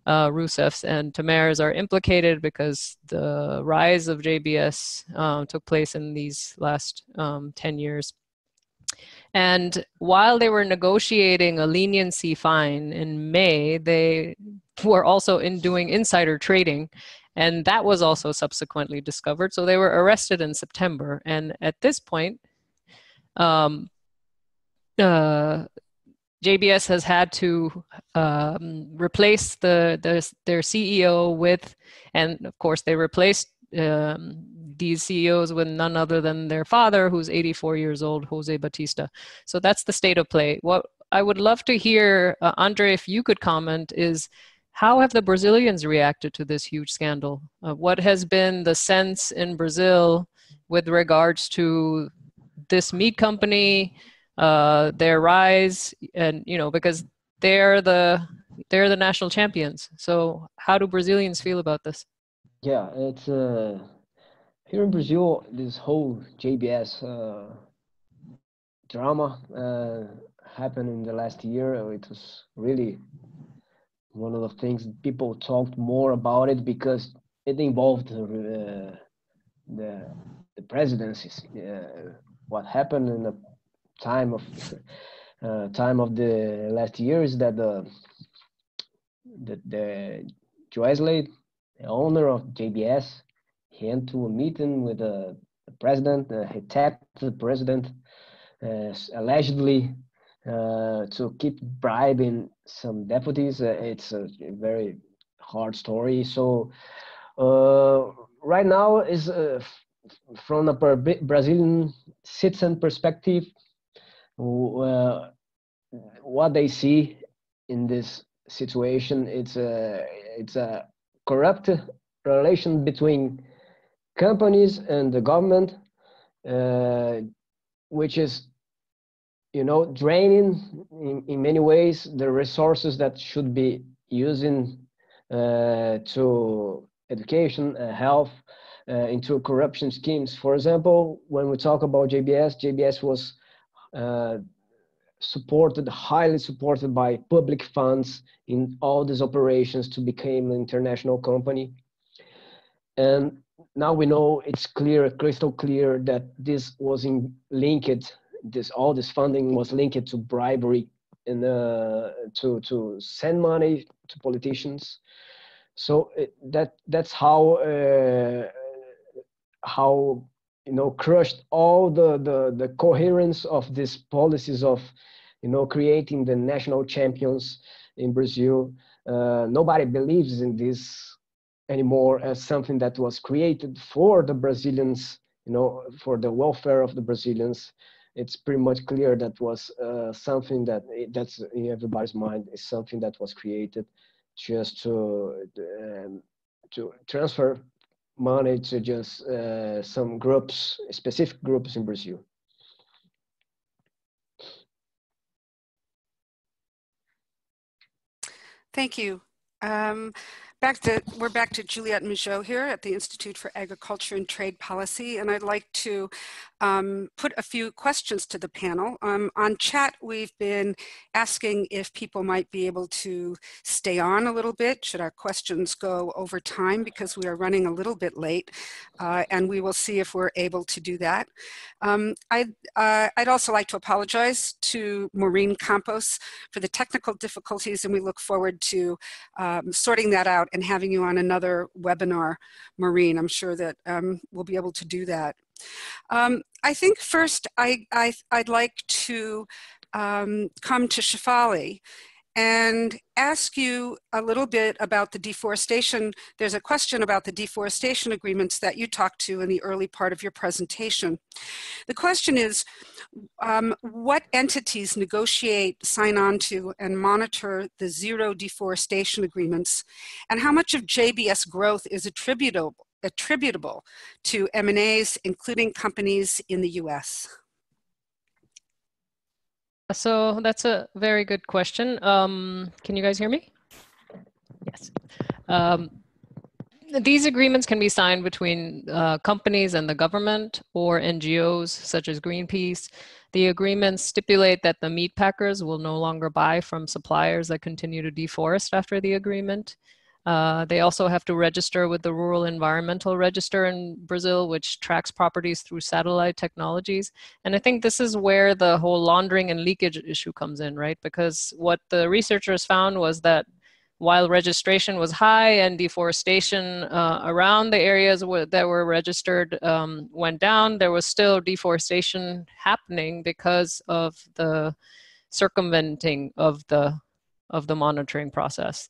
uh, Rousseff's, and Temer's, are implicated because the rise of JBS uh, took place in these last um, 10 years. And while they were negotiating a leniency fine in May, they were also in doing insider trading. And that was also subsequently discovered. So they were arrested in September. And at this point, um, uh, JBS has had to um, replace the, the, their CEO with, and of course they replaced um, these CEOs with none other than their father, who's 84 years old, Jose Batista. So that's the state of play. What I would love to hear, uh, Andre, if you could comment, is how have the Brazilians reacted to this huge scandal? Uh, what has been the sense in Brazil with regards to this meat company, uh, their rise, and you know because they're the they're the national champions. So how do Brazilians feel about this? Yeah, it's uh, here in Brazil. This whole JBS uh, drama uh, happened in the last year. It was really one of the things people talked more about it because it involved uh, the the presidencies. Uh, what happened in the time of uh, time of the last year is that the the, the Joesley, the owner of JBS, he went to a meeting with the, the president. Uh, he tapped the president uh, allegedly uh, to keep bribing some deputies. Uh, it's a very hard story. So uh, right now is from a Brazilian citizen perspective, uh, what they see in this situation it's a it's a corrupt relation between companies and the government uh, which is you know draining in, in many ways the resources that should be using uh, to education uh, health uh, into corruption schemes. For example when we talk about jbs jbs was supported, highly supported by public funds in all these operations to become an international company. And now we know it's clear, crystal clear that this was in linked, this all this funding was linked to bribery and uh, to to send money to politicians. So it, that that's how uh, how you know crushed all the, the the coherence of these policies of you know creating the national champions in brazil. Uh, nobody believes in this anymore as something that was created for the brazilians you know for the welfare of the brazilians. It's pretty much clear that was uh, something that that's in everybody's mind is something that was created just to um, to transfer to just uh, some groups, specific groups in Brazil. Thank you. Um, back to we're back to Juliette Majot here at the Institute for Agriculture and Trade Policy, and I'd like to um, put a few questions to the panel. Um, on chat, we've been asking if people might be able to stay on a little bit. Should our questions go over time because we are running a little bit late, uh, and we will see if we're able to do that. Um, I'd, uh, I'd also like to apologize to Maureen Campos for the technical difficulties, and we look forward to um, sorting that out and having you on another webinar, Maureen. I'm sure that um, we'll be able to do that. Um, I think first I, I, would like to um, come to Shefali and ask you a little bit about the deforestation. There's a question about the deforestation agreements that you talked to in the early part of your presentation. The question is, um, what entities negotiate, sign on to, and monitor the zero deforestation agreements, and how much of JBS growth is attributable attributable to M&As, including companies in the US? So that's a very good question. Um, can you guys hear me? Yes. Um, these agreements can be signed between uh, companies and the government or NGOs such as Greenpeace. The agreements stipulate that the meat packers will no longer buy from suppliers that continue to deforest after the agreement. Uh, they also have to register with the Rural Environmental Register in Brazil, which tracks properties through satellite technologies. And I think this is where the whole laundering and leakage issue comes in, right? Because what the researchers found was that while registration was high and deforestation uh, around the areas that were registered um, went down, there was still deforestation happening because of the circumventing of the of the monitoring process.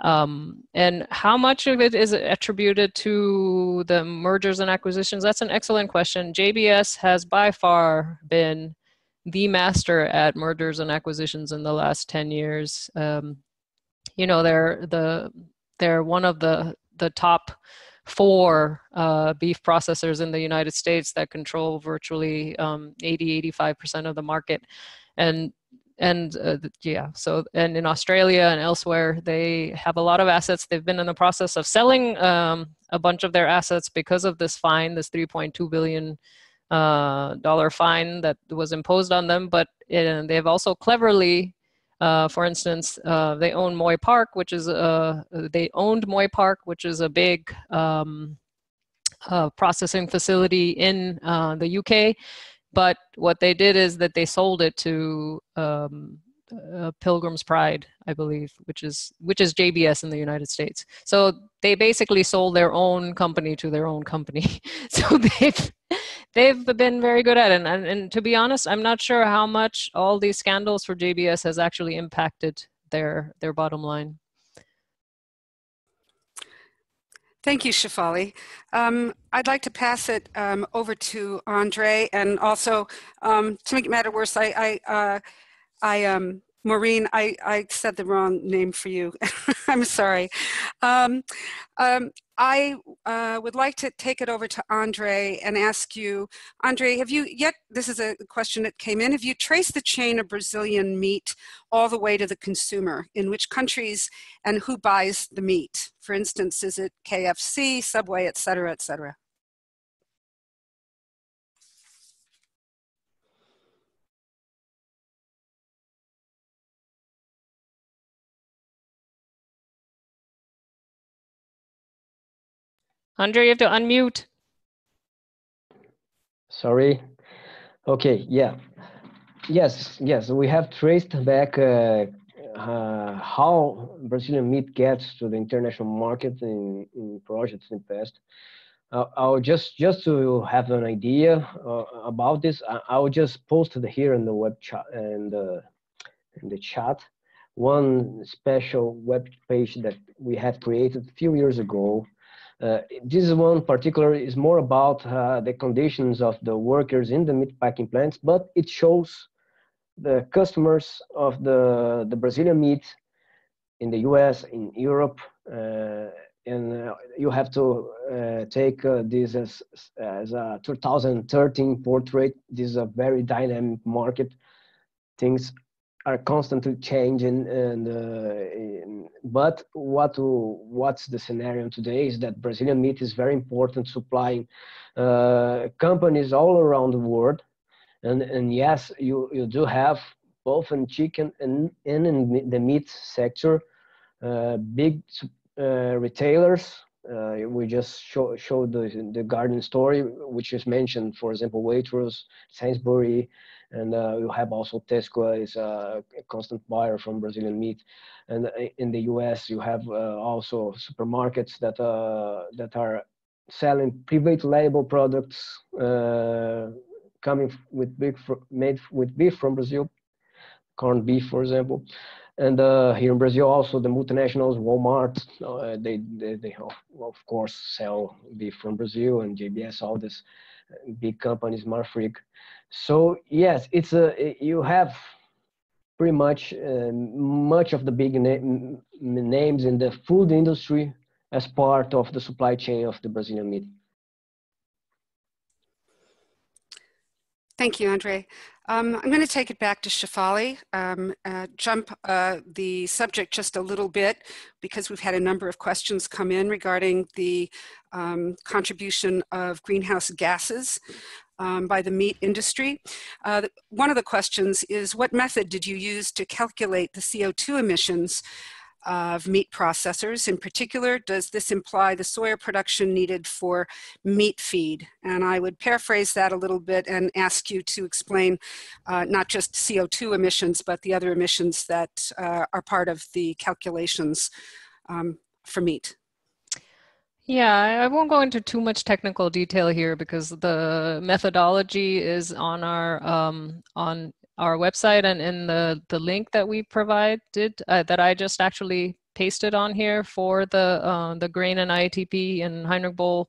Um, and how much of it is attributed to the mergers and acquisitions? That's an excellent question. JBS has by far been the master at mergers and acquisitions in the last 10 years. Um, you know, they're the they're one of the the top four uh, beef processors in the United States that control virtually um, 80 85% of the market, and and uh, yeah so and in australia and elsewhere they have a lot of assets. They've been in the process of selling um, a bunch of their assets because of this fine this 3.2 billion uh, dollar fine that was imposed on them but uh, they've also cleverly uh, for instance uh, they own moy park which is a they owned moy park which is a big um, uh, processing facility in the uk but what they did is that they sold it to um, uh, Pilgrim's Pride, I believe, which is which is JBS in the United States. So they basically sold their own company to their own company. so they've they've been very good at it. And, and, and to be honest, I'm not sure how much all these scandals for JBS has actually impacted their their bottom line. Thank you, Shefali. Um, I'd like to pass it um, over to Andre, and also um, to make it matter worse, I, I, uh, I um, Maureen, I, I said the wrong name for you. I'm sorry. Um, um, I uh, would like to take it over to Andre and ask you, Andre, have you yet, this is a question that came in, have you traced the chain of Brazilian meat all the way to the consumer? In which countries and who buys the meat? For instance, is it KFC, Subway, et cetera, et cetera? Andre, you have to unmute. Sorry. Okay, yeah. Yes, yes, we have traced back uh, uh, how Brazilian meat gets to the international market in, in projects in the past. Uh, I'll just just to have an idea uh, about this, I, will just post it here in the web chat and in the chat one special web page that we have created a few years ago uh, this one particular is more about uh, the conditions of the workers in the meat packing plants, but it shows the customers of the, the Brazilian meat in the US, in Europe, uh, and uh, you have to uh, take uh, this as, as a 2013 portrait. This is a very dynamic market. Things are constantly changing and uh, but what what's the scenario today is that brazilian meat is very important supplying uh, companies all around the world. And and yes you you do have both in chicken and, and in the meat sector uh, big uh, retailers. Uh, we just show, showed the, the Guardian story which is mentioned for example waitrose sainsbury and uh, you have also Tesco is a constant buyer from Brazilian meat, and uh, in the U.S. you have uh, also supermarkets that uh, that are selling private label products uh, coming with beef made with beef from Brazil, corned beef, for example. And uh, here in Brazil, also the multinationals, Walmart, uh, they, they, they, of course sell beef from Brazil and JBS, all these big companies, Marfrig. So yes, it's a you have pretty much uh, much of the big na names in the food industry as part of the supply chain of the Brazilian meat. Thank you, Andre. Um, I'm going to take it back to Shefali, um, uh, jump uh, the subject just a little bit because we've had a number of questions come in regarding the um, contribution of greenhouse gases um, by the meat industry. Uh, one of the questions is what method did you use to calculate the CO2 emissions of meat processors. In particular, does this imply the soya production needed for meat feed? And I would paraphrase that a little bit and ask you to explain uh, not just CO2 emissions, but the other emissions that uh, are part of the calculations um, for meat. Yeah, I won't go into too much technical detail here because the methodology is on our um, on our website and in the the link that we provided uh, that I just actually pasted on here for the uh, the grain and IATP and Heinrich Böll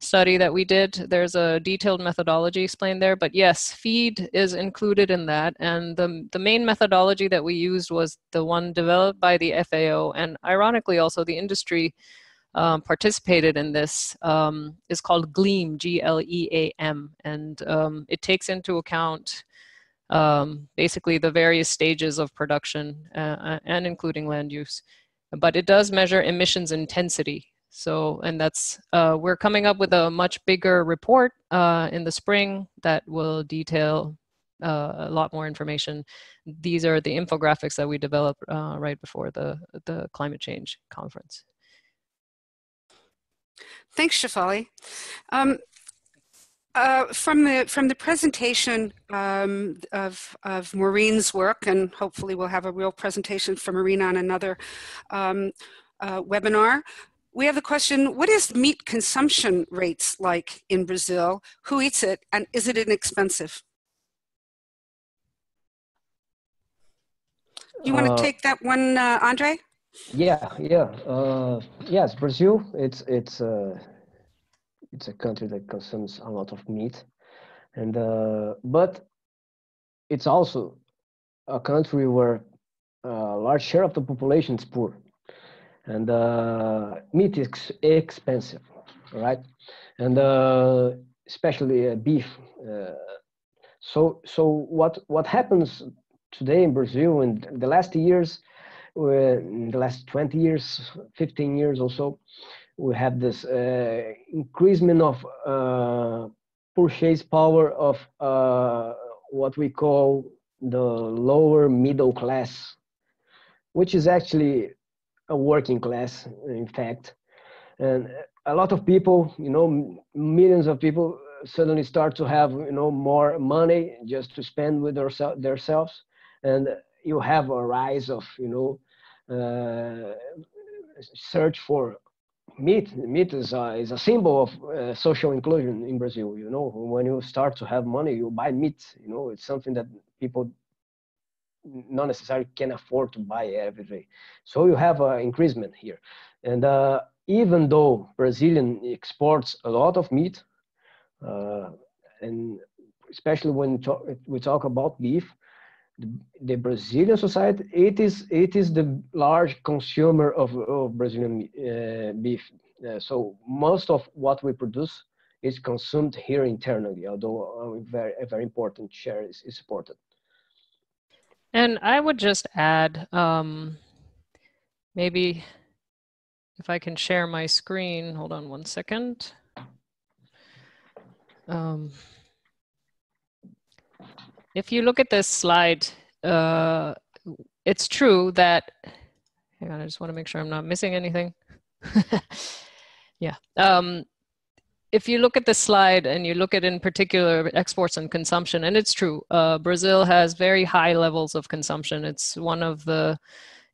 study that we did. There's a detailed methodology explained there, but yes, feed is included in that. And the, the main methodology that we used was the one developed by the FAO and ironically also the industry um, participated in this um, is called GLEAM, G-L-E-A-M, and um, it takes into account um, basically the various stages of production uh, uh, and including land use. But it does measure emissions intensity. So, and that's, uh, we're coming up with a much bigger report uh, in the spring that will detail uh, a lot more information. These are the infographics that we developed uh, right before the, the climate change conference. Thanks, Shefali. Um, uh, from the from the presentation um, of of Maureen's work, and hopefully we'll have a real presentation from Maureen on another um, uh, webinar. We have the question: What is meat consumption rates like in Brazil? Who eats it, and is it inexpensive? You want to uh, take that one, uh, Andre? Yeah, yeah, uh, yes. Brazil, it's it's uh, it's a country that consumes a lot of meat, and uh, but it's also a country where a large share of the population is poor, and uh, meat is expensive, right? And uh, especially uh, beef. so so what what happens today in Brazil in the last years? in the last 20 years, 15 years or so, we have this uh, increasement of uh, purchase power of uh, what we call the lower middle class, which is actually a working class, in fact. And a lot of people, you know, millions of people suddenly start to have, you know, more money just to spend with themselves. And you have a rise of, you know, uh, search for meat. Meat is a, is a symbol of uh, social inclusion in Brazil. You know, when you start to have money, you buy meat. You know, it's something that people not necessarily can afford to buy every day. So you have an increasement here. And uh, even though Brazilian exports a lot of meat, uh, and especially when we talk about beef, the, Brazilian society, it is it is the large consumer of, of Brazilian uh, beef. Uh, so most of what we produce is consumed here internally, although a very, a very important share is, is supported. And I would just add, um, maybe if I can share my screen, hold on one second. Um, if you look at this slide, uh, it's true that, hang on, I just want to make sure I'm not missing anything. yeah. Um, if you look at this slide and you look at in particular exports and consumption, and it's true, uh, Brazil has very high levels of consumption. It's one of the,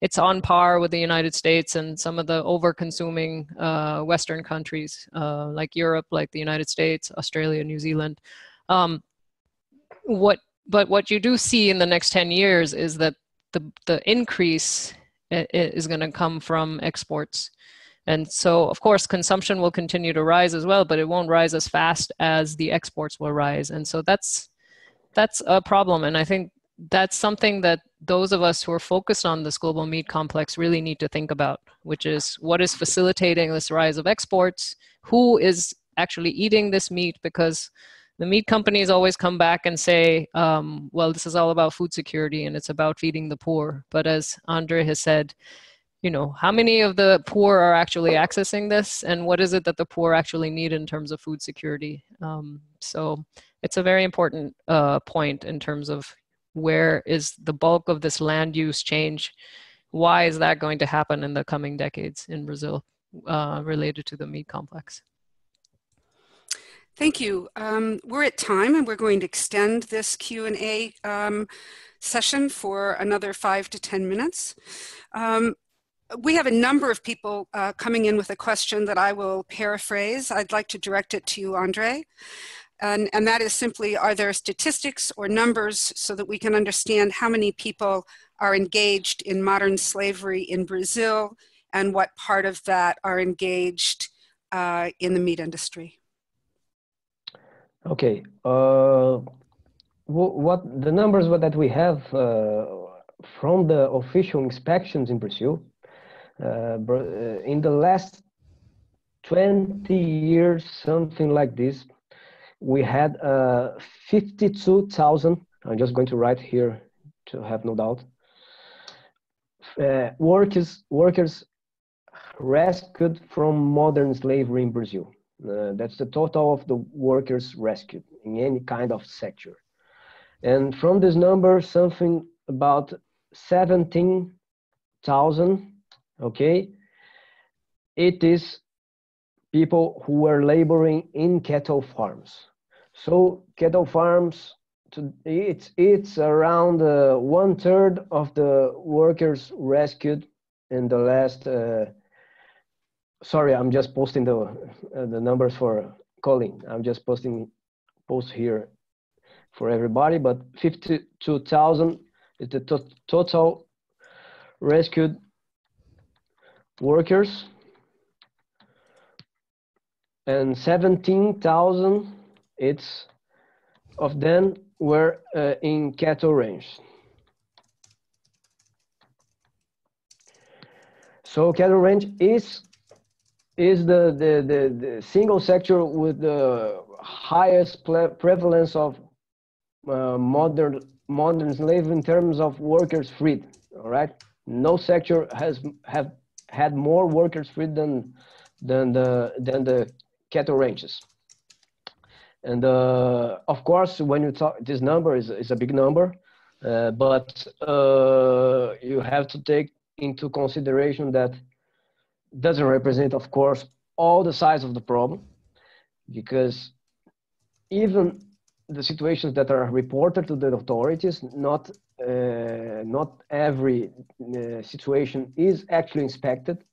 it's on par with the United States and some of the over-consuming uh, Western countries uh, like Europe, like the United States, Australia, New Zealand. Um, what but what you do see in the next 10 years is that the, the increase is going to come from exports. And so, of course, consumption will continue to rise as well, but it won't rise as fast as the exports will rise. And so that's that's a problem. And I think that's something that those of us who are focused on this global meat complex really need to think about, which is what is facilitating this rise of exports? Who is actually eating this meat? Because the meat companies always come back and say, um, well, this is all about food security and it's about feeding the poor. But as Andre has said, you know, how many of the poor are actually accessing this and what is it that the poor actually need in terms of food security? Um, so it's a very important uh, point in terms of where is the bulk of this land use change why is that going to happen in the coming decades in Brazil uh, related to the meat complex? Thank you. Um, we're at time and we're going to extend this Q&A um, session for another five to 10 minutes. Um, we have a number of people uh, coming in with a question that I will paraphrase. I'd like to direct it to you, Andre. And, and that is simply, are there statistics or numbers so that we can understand how many people are engaged in modern slavery in Brazil and what part of that are engaged uh, in the meat industry? Okay. Uh, what the numbers that we have uh, from the official inspections in Brazil uh, uh, in the last 20 years, something like this, we had uh, 52,000. I'm just going to write here to have no doubt. Uh, workers, workers rescued from modern slavery in Brazil. Uh, that's the total of the workers rescued in any kind of sector. And from this number, something about 17,000, okay, it is people who were laboring in cattle farms. So cattle farms, to, it's, it's around uh, one third of the workers rescued in the last uh, sorry, I'm just posting the uh, the numbers for calling. I'm just posting post here for everybody, but 52,000 is the to total rescued workers and 17,000 it's of them were uh, in cattle range. So cattle range is is the, the, the, the single sector with the highest prevalence of uh, modern modern slavery in terms of workers freed. All right, no sector has have had more workers freed than than the than the cattle ranches. And uh, of course, when you talk, this number is is a big number, uh, but uh, you have to take into consideration that doesn't represent, of course, all the size of the problem, because even the situations that are reported to the authorities, not uh, not every uh, situation is actually inspected.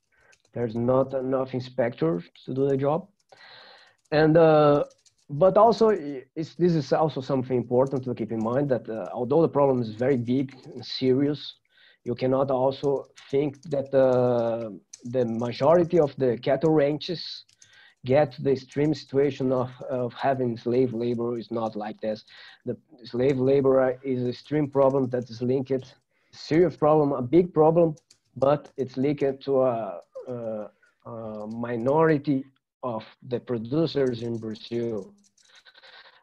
There's not enough inspectors to do the job, and uh, but also this is also something important to keep in mind that uh, although the problem is very big and serious, you cannot also think that uh, the majority of the cattle ranches get the extreme situation of, of having slave labor is not like this. The slave labor is an extreme problem that is linked, serious problem, a big problem, but it's linked to a, a, a minority of the producers in Brazil.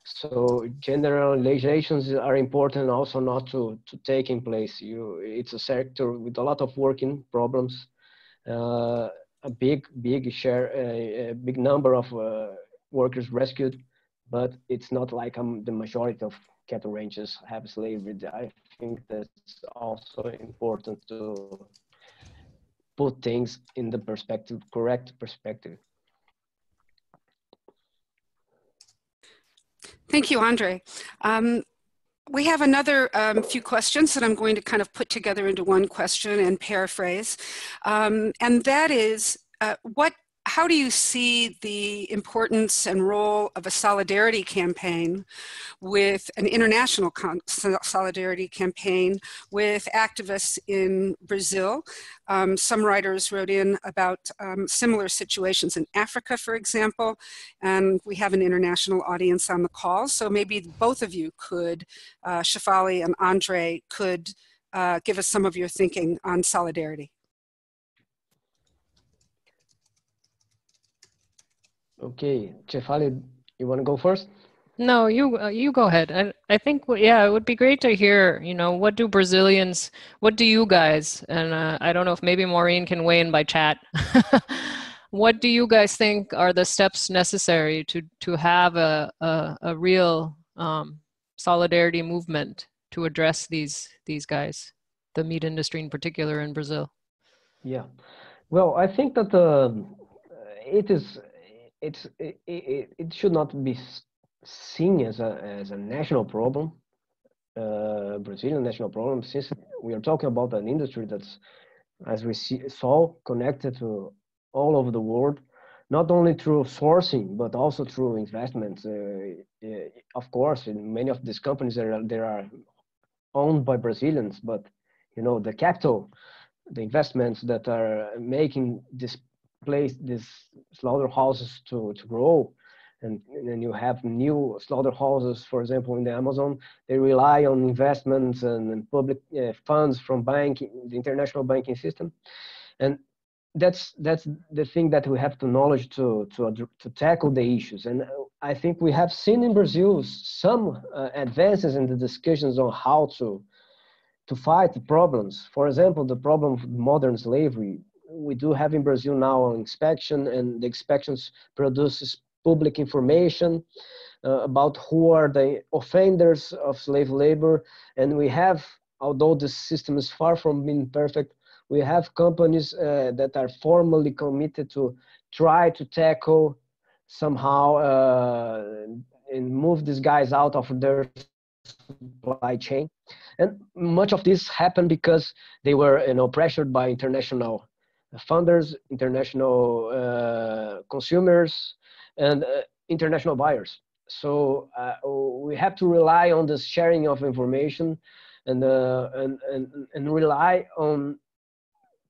So generalizations are important also not to, to taking place. You, it's a sector with a lot of working problems a big, big share, a, a big number of uh, workers rescued, but it's not like um, the majority of cattle ranches have slavery. I think that's also important to put things in the perspective, correct perspective. Thank you, Andre. Um, we have another um, few questions that I'm going to kind of put together into one question and paraphrase. Um, and that is, uh, what how do you see the importance and role of a solidarity campaign with an international solidarity campaign with activists in Brazil? Um, some writers wrote in about um, similar situations in Africa, for example, and we have an international audience on the call. So maybe both of you could, uh, Shefali and Andre, could uh, give us some of your thinking on solidarity. Okay, Shefali, you want to go first? No, you uh, you go ahead. I I think yeah, it would be great to hear. You know, what do Brazilians? What do you guys? And uh, I don't know if maybe Maureen can weigh in by chat. what do you guys think are the steps necessary to to have a a, a real um, solidarity movement to address these these guys? the meat industry in particular in Brazil? Yeah, well, I think that uh, it is it's it, it, it, should not be seen as a as a national problem, uh, Brazilian national problem, since we are talking about an industry that's, as we see, saw, connected to all over the world, not only through sourcing but also through investments. Uh, uh of course, in many of these companies there are, there are owned by Brazilians, but you know the capital, the investments that are making this place, these slaughterhouses to to grow, and then you have new slaughterhouses, for example, in the Amazon. They rely on investments and, and public uh, funds from banking, the international banking system, and that's that's the thing that we have to knowledge to to to tackle the issues. And I think we have seen in Brazil some uh, advances in the discussions on how to to fight the problems. For example, the problem of modern slavery. We do have in Brazil now an inspection, and the inspections produces public information uh, about who are the offenders of slave labor. And we have, although the system is far from being perfect, we have companies uh, that are formally committed to try to tackle somehow uh, and move these guys out of their supply chain. And much of this happened because they were, you know, pressured by international funders, international uh, consumers, and uh, international buyers. So uh, we have to rely on the sharing of information and, uh, and, and, and rely on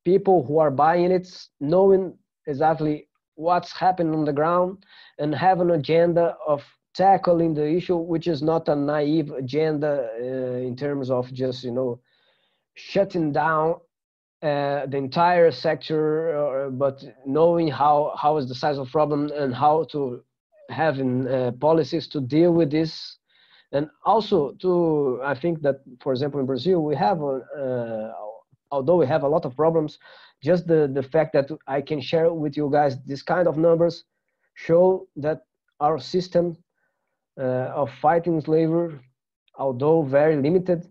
people who are buying it, knowing exactly what's happening on the ground and have an agenda of tackling the issue, which is not a naive agenda uh, in terms of just, you know, shutting down uh, the entire sector, uh, but knowing how, how is the size of problem and how to having uh, policies to deal with this. And also to, I think that, for example, in Brazil, we have, uh, although we have a lot of problems, just the, the fact that I can share with you guys this kind of numbers show that our system uh, of fighting slavery, although very limited,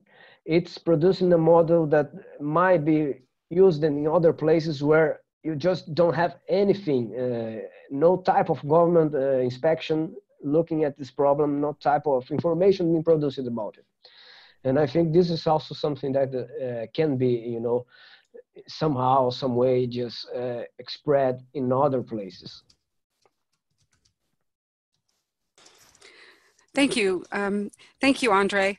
it's producing a model that might be used in other places where you just don't have anything, uh, no type of government uh, inspection looking at this problem, no type of information being produced about it. And I think this is also something that uh, can be, you know, somehow, some way just uh, spread in other places. Thank you. Um, thank you, Andre.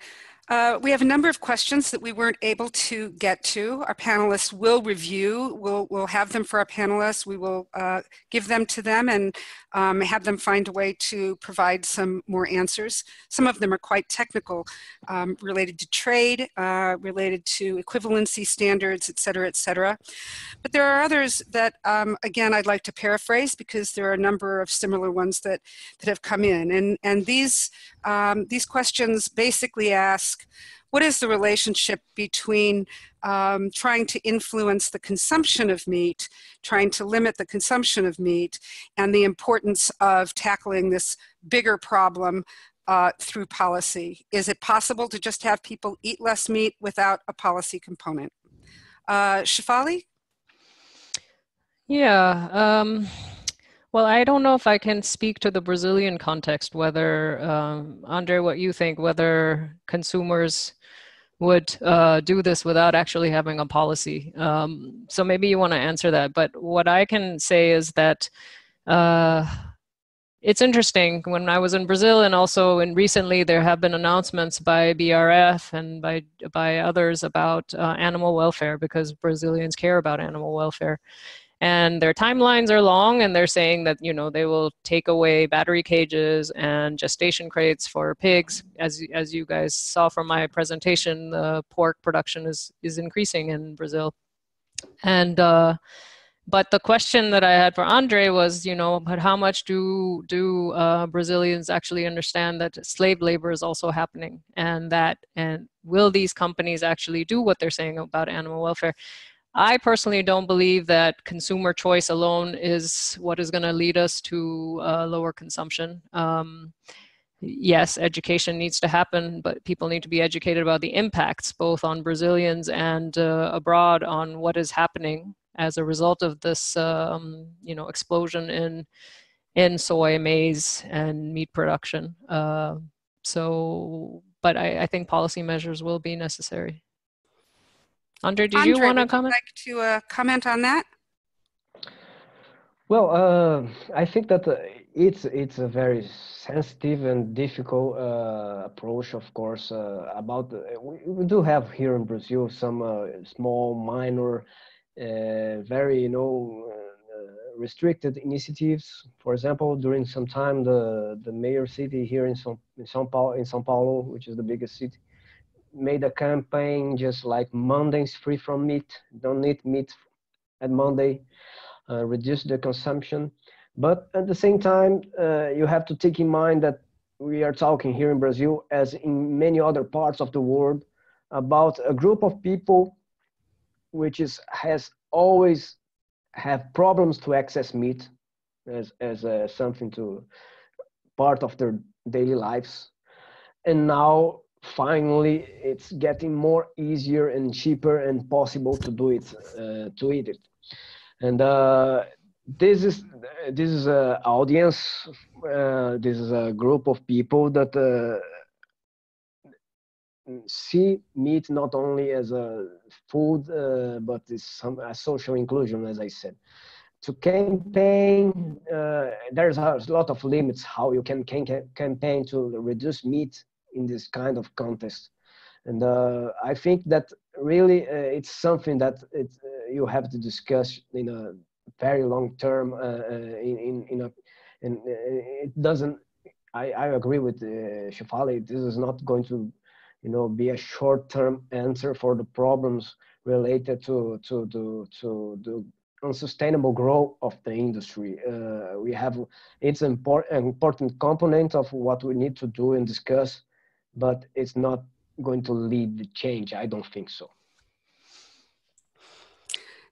Uh, we have a number of questions that we weren't able to get to. Our panelists will review. We'll, we'll have them for our panelists. We will uh, give them to them and um, have them find a way to provide some more answers. Some of them are quite technical, um, related to trade, uh, related to equivalency standards, et cetera, et cetera. But there are others that, um, again, I'd like to paraphrase because there are a number of similar ones that, that have come in. And, and these, um, these questions basically ask, what is the relationship between um, trying to influence the consumption of meat, trying to limit the consumption of meat, and the importance of tackling this bigger problem uh, through policy? Is it possible to just have people eat less meat without a policy component? Uh, Shefali? Yeah. Um, well, I don't know if I can speak to the Brazilian context, whether, um, Andre, what you think, whether consumers would uh, do this without actually having a policy. Um, so maybe you want to answer that. But what I can say is that uh, it's interesting. When I was in Brazil and also in recently, there have been announcements by BRF and by by others about uh, animal welfare because Brazilians care about animal welfare and their timelines are long and they're saying that you know they will take away battery cages and gestation crates for pigs as as you guys saw from my presentation the pork production is is increasing in brazil and uh, but the question that I had for Andre was, you know, but how much do do uh, Brazilians actually understand that slave labor is also happening, and that and will these companies actually do what they're saying about animal welfare? I personally don't believe that consumer choice alone is what is going to lead us to uh, lower consumption. Um, yes, education needs to happen, but people need to be educated about the impacts, both on Brazilians and uh, abroad, on what is happening as a result of this, um, you know, explosion in in soy, maize, and meat production. Uh, so, but I, I, think policy measures will be necessary. Andre, did Andre, you want to comment? Like to uh, comment on that? Well, uh, I think that uh, it's it's a very sensitive and difficult uh, approach, of course. Uh, about the, we, we, do have here in Brazil some uh, small, minor, uh, very you know restricted initiatives. For example, during some time, the the mayor city here in São in São Paulo, in São Paulo, which is the biggest city, made a campaign just like Mondays free from meat. Don't eat meat at Monday uh, reduce the consumption. But at the same time, uh, you have to take in mind that we are talking here in Brazil, as in many other parts of the world, about a group of people which is has always have problems to access meat as as uh, something to part of their daily lives, and now finally it's getting more easier and cheaper and possible to do it uh, to eat it. And uh, this is this is an audience uh, this is a group of people that uh, see meat not only as a food uh, but it's some a social inclusion as i said. To campaign uh, there's a lot of limits how you can, can, can campaign to reduce meat in this kind of context and uh, i think that really it's something that it's you have to discuss in a very long term uh, uh, in, in, in a and uh, it doesn't I, I agree with uh, Shefali. This is not going to, you know, be a short-term answer for the problems related to to to to the unsustainable growth of the industry. Uh, we have it's an important important component of what we need to do and discuss, but it's not going to lead the change. I don't think so.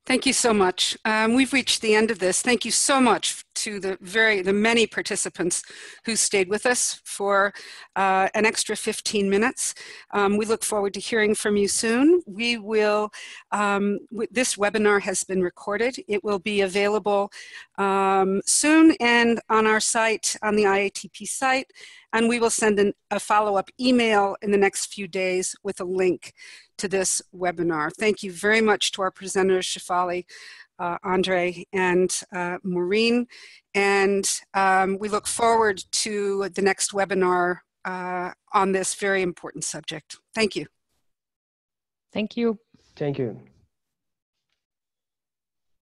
Thank you so much. Um, we've reached the end of this. Thank you so much to the very the many participants who stayed with us for uh, an extra 15 minutes. Um, we look forward to hearing from you soon. We will. Um, this webinar has been recorded. It will be available um, soon and on our site on the IATP site, and we will send an, a follow-up email in the next few days with a link to this webinar. Thank you very much to our presenters, Shefali, uh, Andre, and uh, Maureen. And um, we look forward to the next webinar uh, on this very important subject. Thank you. Thank you. Thank you.